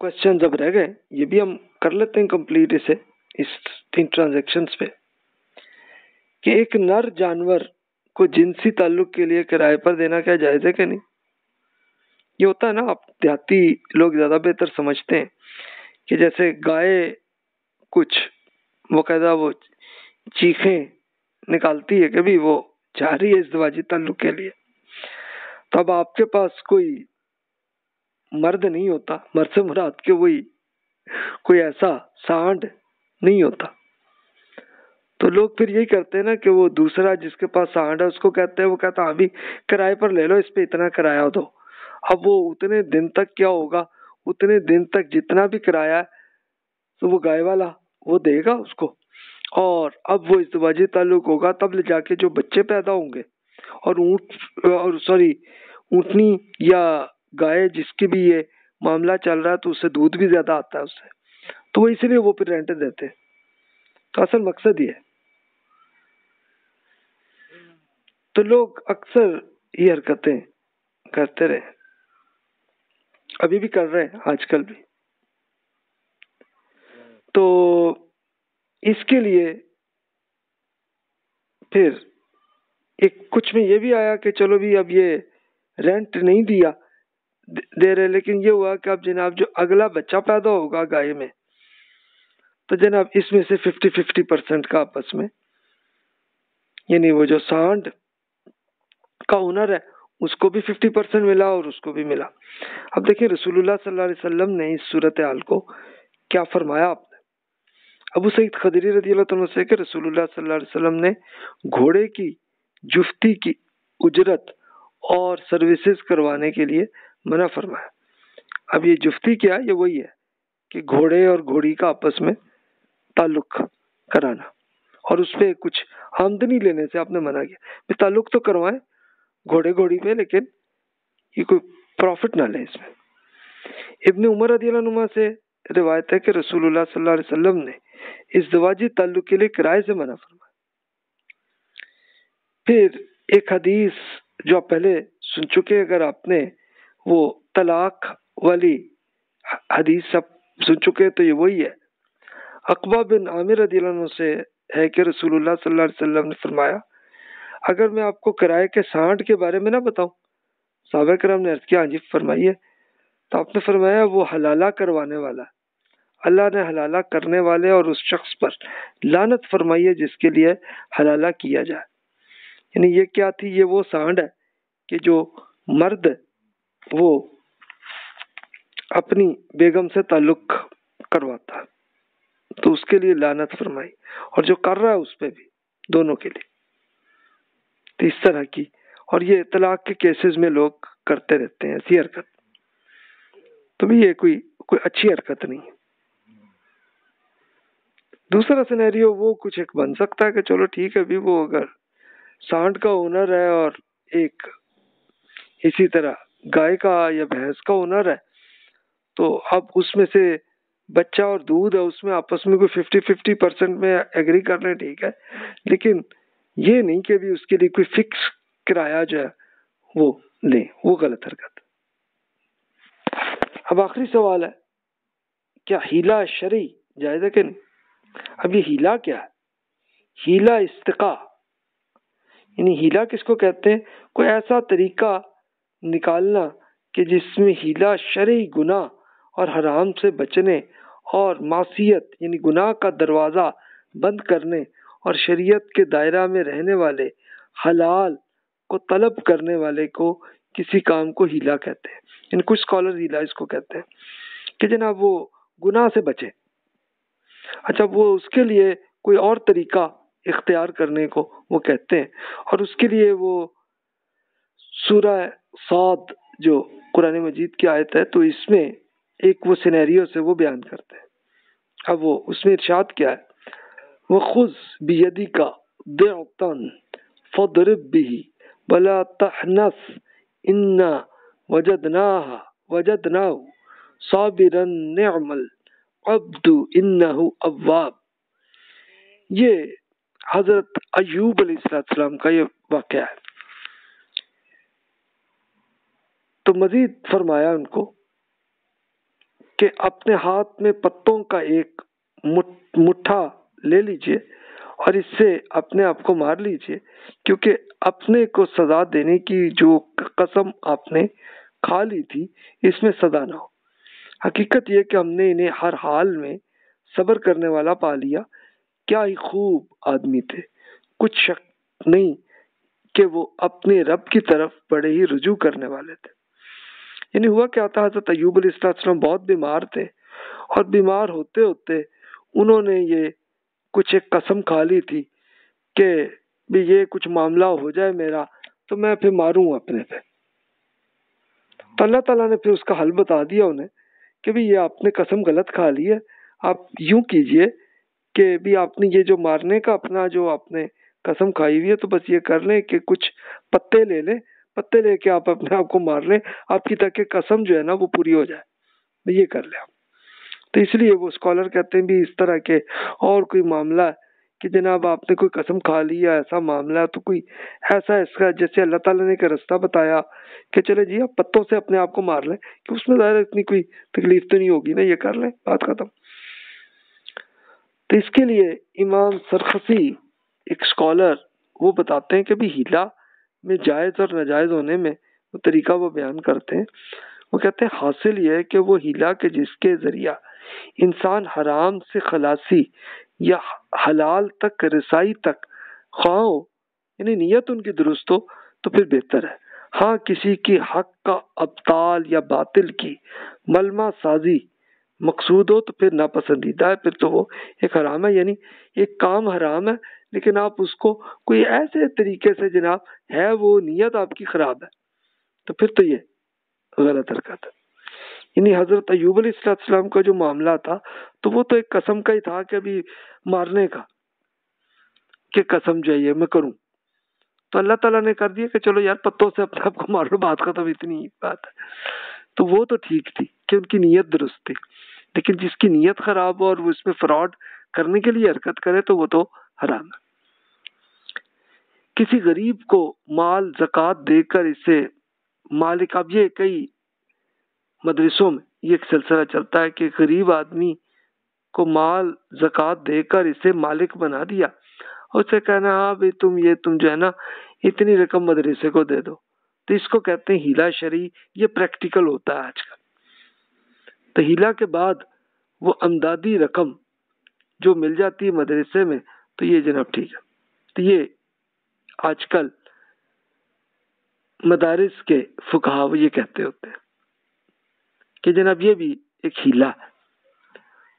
क्वेश्चन जब रह गए, ये भी हम कर लेते हैं कंप्लीट इसे, इस तीन ट्रांजेक्शन पे। कि एक नर जानवर को जिनसी ताल्लुक के लिए किराए पर देना क्या जायज़ है कि नहीं? ये होता है ना, आप देहाती लोग ज़्यादा बेहतर समझते हैं कि जैसे गाय कुछ, बाकायदा वो चीखें निकालती है कभी वो जा रही है इस दवाजी ताल्लुक के लिए। तो अब आपके पास कोई मर्द नहीं होता। मर्द से मुराद के वही कोई ऐसा सांड नहीं होता। तो लोग फिर यही करते हैं ना कि वो दूसरा जिसके पास सांड है, उसको कहते हैं, वो कहता है अभी किराए पर ले लो, इस पे इतना किराया दो। अब वो उतने दिन तक क्या होगा? उतने दिन तक जितना भी किराया है तो वो गाय वाला वो देगा उसको। और अब वो इजवाजी ताल्लुक होगा, तब ले जाके जो बच्चे पैदा होंगे, और ऊँट, और सॉरी, ऊँटनी या गाय जिसकी भी ये मामला चल रहा है तो उससे दूध भी ज़्यादा आता है उससे। तो वो इसलिए वो फिर रेंट देते तो असल मकसद ये है। तो लोग अक्सर ये हरकतें करते रहे अभी भी कर रहे हैं, आजकल भी। तो इसके लिए फिर एक कुछ में ये भी आया कि चलो भी अब ये रेंट नहीं दिया दे रहे लेकिन ये हुआ कि अब जनाब जो अगला बच्चा पैदा होगा गाय में तो जनाब इसमें से फिफ्टी फिफ्टी परसेंट का आपस में, यानी वो जो सांड का ओनर है, उसको भी फिफ्टी परसेंट मिला और उसको भी मिला। अब देखिए, रसूलुल्लाह सल्लल्लाहु अलैहि वसल्लम ने इस सूरत हाल को क्या फरमाया आपने? अबू सईद खदरी रज़ी अल्लाह से कि रसूलुल्लाह सल्लल्लाहु अलैहि वसल्लम ने घोड़े की, जुफ्ती की उजरत और सर्विसेज़ करवाने के लिए मना फरमाया अब ये जुफ्ती क्या ये वही है कि घोड़े और घोड़ी का आपस में ताल्लुक कराना। और उस पर कुछ आमदनी लेने से आपने मना किया। ताल्लुक तो करवाएँ घोड़े घोड़ी पे, लेकिन ये कोई प्रॉफिट ना ले इसमें। इब्ने उमर रदी से रिवायत है कि रसूलुल्लाह सल्लल्लाहु अलैहि वसल्लम ने इस दवाजी ताल्लुक के लिए किराए से मना फरमाया। फिर एक हदीस जो आप पहले सुन चुके अगर आपने वो तलाक वाली हदीस सब सुन चुके हैं तो ये वही है। अकबा बिन आमिर से है कि रसूलुल्लाह सल्लल्लाहु अलैहि वसल्लम ने फरमाया, अगर मैं आपको किराए के सांड के बारे में ना बताऊँ साहब कराम ने अर्ज़ किया हाँ जी, फरमाइए। तो आपने फरमाया, वो हलाला करवाने वाला अल्लाह ने हलाला करने वाले और उस शख्स पर लानत फरमाइए जिसके लिए हलाला किया जाए। यानी ये क्या थी? ये वो सांड है कि जो मर्द वो अपनी बेगम से ताल्लुक करवाता। तो उसके लिए लानत फरमाई और जो कर रहा है उस पर भी, दोनों के लिए। तो इस तरह की, और ये तलाक के केसेस में लोग करते रहते हैं, ऐसी हरकत। तो भी ये कोई कोई अच्छी हरकत नहीं है। दूसरा सिनेरियो वो कुछ एक बन सकता है कि चलो ठीक है, अभी वो अगर सांड का ओनर है और एक इसी तरह गाय का या भैंस का ओनर है तो अब उसमें से बच्चा और दूध है, उसमें आपस में कोई फिफ्टी फिफ्टी परसेंट में एग्री कर रहे ठीक है? लेकिन ये नहीं कि भी उसके लिए कोई फिक्स किराया जो है, वो ले, वो गलत हरकत। अब आखिरी सवाल है, क्या हीला शरी? जायज़ है कि नहीं? अब ये हीला क्या है? हीला इस्तका। यानी हीला किसको कहते हैं? कोई ऐसा तरीका निकालना कि जिसमें हीला, शरी गुना और हराम से बचने और मासीत यानी गुनाह का दरवाज़ा बंद करने और शरीयत के दायरा में रहने वाले हलाल को तलब करने वाले को किसी काम को हीला कहते हैं। इन कुछ स्कॉलर हीला इसको कहते हैं कि जनाब वो गुनाह से बचे। अच्छा वो उसके लिए कोई और तरीका इख्तियार करने को वो कहते हैं और उसके लिए वो सूरह साद जो कुरान मजीद की आयत है तो इसमें एक वो सिनेरियो से वो बयान करते हैं। अब वो उसमें इर्शाद क्या है? वो खुद बियदी का देतन फदरब बला तहनस इन्ना वजदना वजदना साबिरन नेमल अब्दु इन्नहु अव्वाब। ये हज़रत अयूब अलैहिस्सलाम का ये वाक़ है। तो मजीद फरमाया उनको कि अपने हाथ में पत्तों का एक मुट्ठा ले लीजिए और इससे अपने आप को मार लीजिए, क्योंकि अपने को सजा देने की जो कसम आपने खा ली थी, इसमें सजा ना हो। हकीकत यह कि हमने इन्हें हर हाल में सब्र करने वाला पा लिया। क्या ही खूब आदमी थे। कुछ शक नहीं कि वो अपने रब की तरफ़ बड़े ही रुजू करने वाले थे। यानी हुआ क्या था? हज़रत अयूब अलैहिस्सलाम बहुत बीमार थे और बीमार होते होते उन्होंने ये कुछ एक कसम खा ली थी कि भी ये कुछ मामला हो जाए मेरा तो मैं फिर मारूं अपने पे। तो अल्लाह ताला ने फिर उसका हल बता दिया उन्हें कि भी ये आपने कसम गलत खा ली है, आप यूँ कीजिए कि भी आपने ये जो मारने का अपना जो आपने कसम खाई हुई है तो बस ये कर लें कि कुछ पत्ते ले लें पत्ते लेके आप अपने आप को मार लें, आपकी तक कसम जो है ना वो पूरी हो जाए। ये कर ले। आप तो इसलिए वो स्कॉलर कहते हैं भी इस तरह के और कोई मामला कि जनाब आपने कोई कसम खा ली या ऐसा मामला तो कोई ऐसा इसका जैसे अल्लाह ताला ने एक रास्ता बताया कि चले जी आप पत्तों से अपने आप को मार लें, कि उसमें ज़्यादा इतनी कोई तकलीफ़ तो नहीं होगी ना, ये कर लें, बात खत्म। तो इसके लिए इमाम सरखसी, एक स्कॉलर वो बताते हैं कि भी हीला में जायज़ और नाजायज़ होने में वो तरीका वो बयान करते हैं। वो कहते हैं, हासिल ये है कि वो हीला के जिसके ज़रिया इंसान हराम से खलासी या हलाल तक, रसाई तक खाओ यानी नीयत उनकी दुरुस्त हो तो फिर बेहतर है। हाँ किसी की हक का अबताल या बातिल की मलमा साजी मकसूद हो तो फिर नापसंदीदा है, फिर तो वो एक हराम है, यानी एक काम हराम है लेकिन आप उसको कोई ऐसे तरीके से जनाब, है वो नीयत आपकी खराब है। तो फिर तो ये गलत हरकत है। यानी हज़रत अयूब अलैहिस्सलाम का जो मामला था तो वो तो एक कसम का ही था कि अभी मारने का, कि कसम जो है मैं करूँ। तो अल्लाह ताला ने कर दिया कि चलो यार, पत्तों से अपने आप को मार बात खत्म, इतनी बात है। तो वो तो ठीक थी कि उनकी नीयत दुरुस्त थी। लेकिन जिसकी नीयत खराब हो और वो इसमें फ्रॉड करने के लिए हरकत करे तो वो तो हराम है। किसी गरीब को माल, जक़ात देकर इसे मालिक, अब ये कई मदरसों में ये एक सिलसिला चलता है कि गरीब आदमी को माल, जक़ात देकर इसे मालिक बना दिया और उसे कहना हाँ भाई, तुम ये, तुम जो है ना, इतनी रकम मदरसे को दे दो। तो इसको कहते हैं हीला शरी। ये प्रैक्टिकल होता है आजकल। तो हीला के बाद वो अमदादी रकम जो मिल जाती है मदरसे में तो ये जनाब ठीक है। तो ये आजकल मदारिस के फुकाहा ये कहते होते हैं कि जनाब ये भी एक हीला है।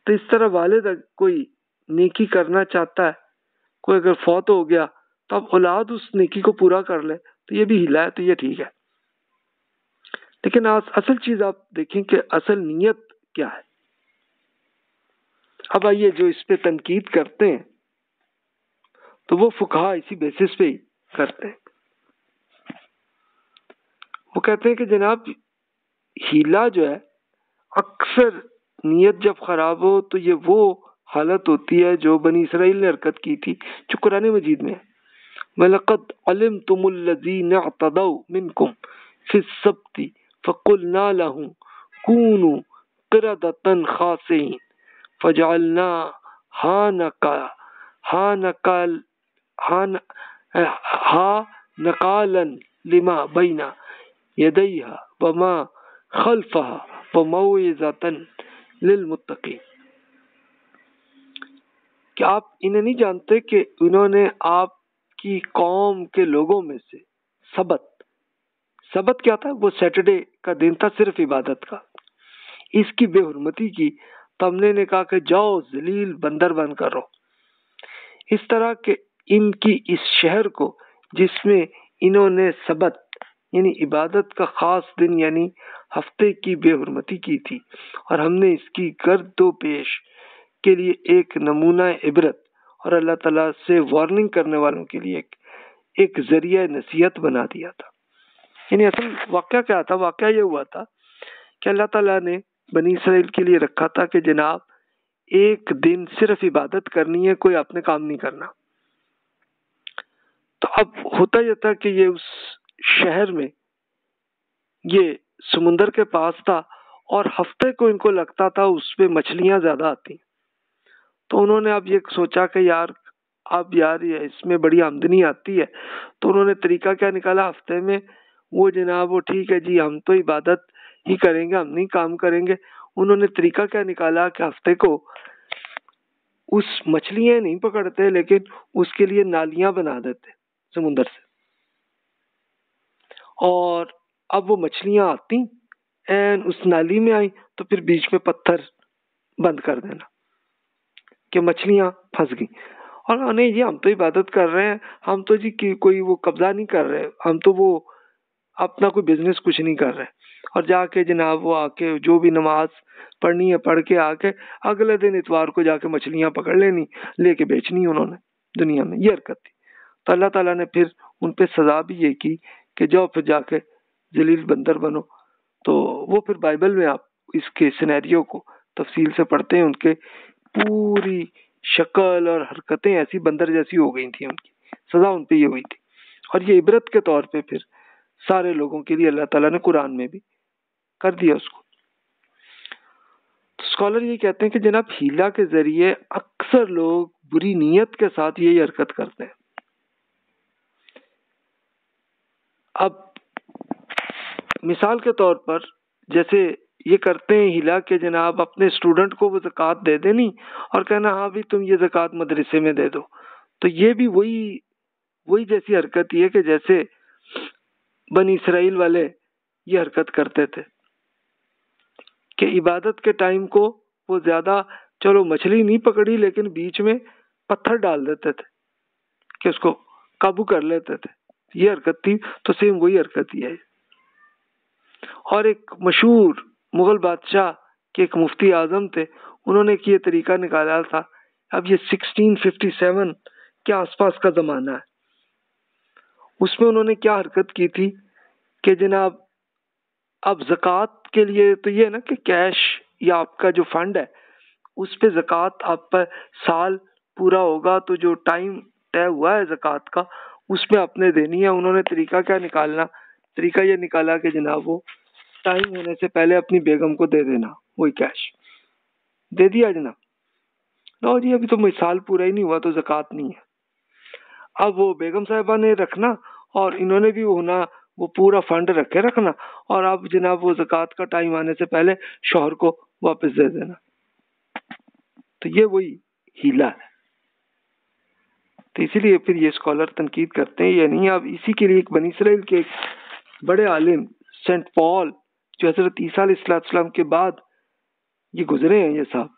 तो इस तरह वालिद कोई नेकी करना चाहता है, कोई अगर फौत हो गया तो अब औलाद उस नेकी को पूरा कर ले तो ये भी हिला है तो ये ठीक है। लेकिन आज असल चीज़ आप देखें कि असल नीयत क्या है। अब आइए जो इस पे तनकीद करते हैं तो वो फुकहा इसी बेसिस पे ही करते हैं। वो कहते हैं कि जनाब, हीला जो है, अक्सर नीयत जब खराब हो तो ये वो हालत होती है जो बनी इसराइल ने हरकत की थी, जो कुरान मजीद में है। वलकद अलिम तुमुल्लजीन अतदौ मिनकुम फिस सब्ती फकुलना लहुम कूनु क़िरदतन खासिन फजअलना हानका हानकल हान हा नकालन लिमा बैना यदैहा वमा खल्फहा वमौइज़तन लिलमुत्तकीन। क्या आप इन्हें नहीं जानते कि इन्होंने आपकी कौम के लोगों में से सबत सबत क्या था? वो सैटरडे का दिन था, सिर्फ़ इबादत का। इसकी बेहरमती की तमने ने कहा कि जाओ जलील बंदर बन करो। इस तरह के इनकी इस शहर को जिसमें इन्होंने सबत यानी इबादत का खास दिन यानी हफ़्ते की बेहरमती की थी और हमने इसकी गर्दो पेश के लिए एक नमूना इबरत और अल्लाह ताला से वार्निंग करने वालों के लिए एक, एक ज़रिया नसीहत बना दिया था। यानी असल वाक्य क्या था? वाक्य ये हुआ था कि अल्लाह ताला ने बनी इसराइल के लिए रखा था कि जनाब एक दिन सिर्फ़ इबादत करनी है कोई अपने काम नहीं करना। तो अब होता यह था कि ये उस शहर में, ये समुंदर के पास था और हफ़्ते को इनको लगता था उस पर मछलियाँ ज़्यादा आती तो उन्होंने अब ये सोचा कि यार, अब यार ये इसमें बड़ी आमदनी आती है। तो उन्होंने तरीका क्या निकाला? हफ़्ते में वो जनाब, वो ठीक है जी, हम तो इबादत ही करेंगे, हम नहीं काम करेंगे। उन्होंने तरीका क्या निकाला कि हफ़्ते को उस मछलियाँ नहीं पकड़ते, लेकिन उसके लिए नालियाँ बना देते। समुन्दर से। और अब वो मछलियाँ आती एंड उस नाली में आई तो फिर बीच में पत्थर बंद कर देना कि मछलियाँ फंस गई। और नहीं जी, हम तो इबादत कर रहे हैं। हम तो जी की कोई वो कब्जा नहीं कर रहे। हम तो वो अपना कोई बिज़नेस कुछ नहीं कर रहे। और जाके जनाब वो आके, जो भी नमाज़ पढ़नी है, पढ़ के आके, अगले दिन इतवार को जाके मछलियाँ पकड़ लेनी, लेके बेचनी उन्होंने दुनिया में। ये हरकत थी। तो अल्लाह ताला ने फिर उन पे सजा भी ये की कि जाओ फिर जाके जलील बंदर बनो। तो वो फिर बाइबल में आप इसके सिनेरियो को तफसील से पढ़ते हैं, उनके पूरी शक्ल और हरकतें ऐसी बंदर जैसी हो गई थी उनकी। सजा उन पर ये हुई थी। और ये इबरत के तौर पे फिर सारे लोगों के लिए अल्लाह ताला ने कुरान में भी कर दिया उसको। तो स्कॉलर ये कहते हैं कि जनाब, हीला के ज़रिए अक्सर लोग बुरी नीयत के साथ यही हरकत करते हैं। अब मिसाल के तौर पर जैसे ये करते हैं हिला के जनाब, अपने स्टूडेंट को वो जक़ात दे देनी और कहना हाँ भी तुम ये जक़ात मदरसे में दे दो। तो ये भी वही वही जैसी हरकत ही है कि जैसे बन इसराइल वाले ये हरकत करते थे कि इबादत के टाइम को वो ज़्यादा, चलो मछली नहीं पकड़ी, लेकिन बीच में पत्थर डाल देते थे कि उसको काबू कर लेते थे। ये हरकत थी तो सेम वही हरकत ही है। और एक मशहूर मुगल बादशाह के एक मुफ्ती आज़म थे, उन्होंने एक ये तरीका निकाला था, अब ये 1657 के आसपास का ज़माना है। उसमें उन्होंने क्या हरकत की थी कि जनाब, अब जक़ात के लिए तो ये है ना कि कैश या आपका जो फंड है, उस पर जक़ात आप पर साल पूरा होगा तो जो टाइम तय हुआ है जक़ात का उसमें अपने देनी है उन्होंने तरीका क्या निकालना? तरीका ये निकाला कि जनाब वो टाइम होने से पहले अपनी बेगम को दे देना, वही कैश दे दिया जनाब। लो जी, अभी तो मिसाल पूरा ही नहीं हुआ तो जक़ात नहीं है। अब वो बेगम साहिबा ने रखना और इन्होंने भी होना, वो पूरा फंड रखे रखना और अब जनाब वो जक़ात का टाइम आने से पहले शोहर को वापस दे देना। तो ये वही हीला है। तो इसीलिए फिर ये स्कॉलर तनकीद करते हैं या नहीं अब इसी के लिए एक बनी इसराइल के एक बड़े आलिम सेंट पॉल जो हज़रत ईसा के बाद ये गुजरे हैं, ये साहब।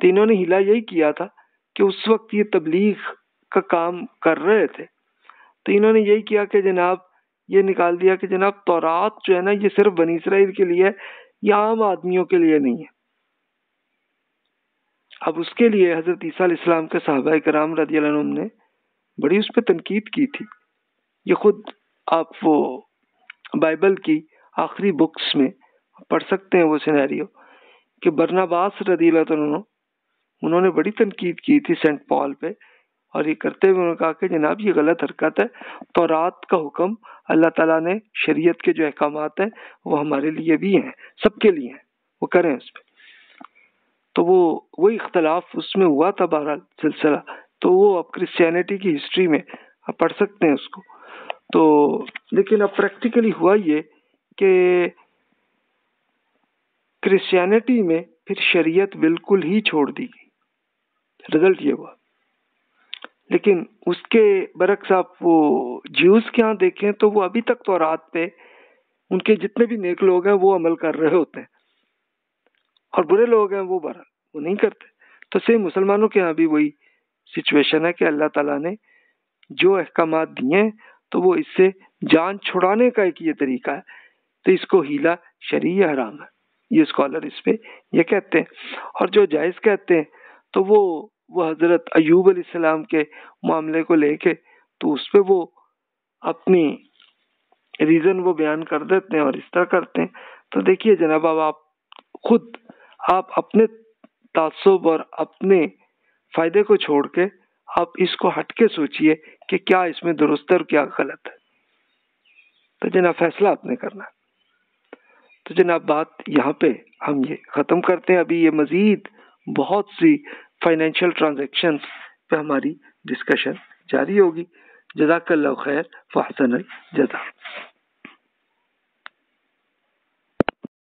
तो इन्होंने हिला यही किया था कि उस वक्त ये तबलीग का काम कर रहे थे। तो इन्होंने यही किया कि जनाब, ये निकाल दिया कि जनाब, तौरात जो है ना, ये सिर्फ़ बनी इसराइल के लिए या आम आदमियों के लिए नहीं है। अब उसके लिए हज़रत ईसा इस्लाम के साहबा कराम रदी ने बड़ी उस पर तनकीद की थी। ये खुद आप वो बाइबल की आखिरी बुक्स में पढ़ सकते हैं वो सिनेरियो कि बरनाबास रदी उन्होंने बड़ी तनकीद की थी सेंट पॉल पे और ये करते हुए उन्होंने कहा कि जनाब ये गलत हरकत है। तो रात का हुक्म अल्लाह ताला ने शरीयत के जो अहकाम हैं वो हमारे लिए भी हैं, सबके लिए हैं। वो करें उस पर तो वो वही इख्तलाफ उसमें हुआ था बहरहाल सिलसिला। तो वो अब क्रिश्चियनिटी की हिस्ट्री में, आप पढ़ सकते हैं उसको। तो लेकिन अब प्रैक्टिकली हुआ ये कि क्रिश्चियनिटी में फिर शरीयत बिल्कुल ही छोड़ दी गई। रिज़ल्ट ये हुआ। लेकिन उसके बरक्स आप वो ज्यूस के यहाँ देखें तो वो अभी तक तो रात पे, उनके जितने भी नेक लोग हैं, वो अमल कर रहे होते हैं। और बुरे लोग हैं, वो बरा वो नहीं करते। तो सेम मुसलमानों के यहाँ भी वही सिचुएशन है कि अल्लाह ताला ने जो अहकाम दिए हैं तो वो इससे जान छुड़ाने का एक ये तरीका है। तो इसको हीला शरीय हराम है। ये स्कॉलर इस पे ये कहते हैं। और जो जायज़ कहते हैं तो वो वो हज़रत अयूब अलैहिस्सलाम के मामले को लेके तो उस पर वो अपनी रीज़न वो बयान कर देते हैं और इस तरह करते हैं। तो देखिए जनाब, अब आप खुद, आप अपने तासुब और अपने फ़ायदे को छोड़ के आप इसको हट के सोचिए कि क्या इसमें दुरुस्त और क्या गलत है। तो जनाब, फैसला आपने करना तो जनाब, बात यहाँ पे हम ये ख़त्म करते हैं। अभी ये मज़ीद बहुत सी फाइनेंशियल ट्रांजेक्शन पे हमारी डिस्कशन जारी होगी। जजाकल्ला खैर फ़ासन जजा।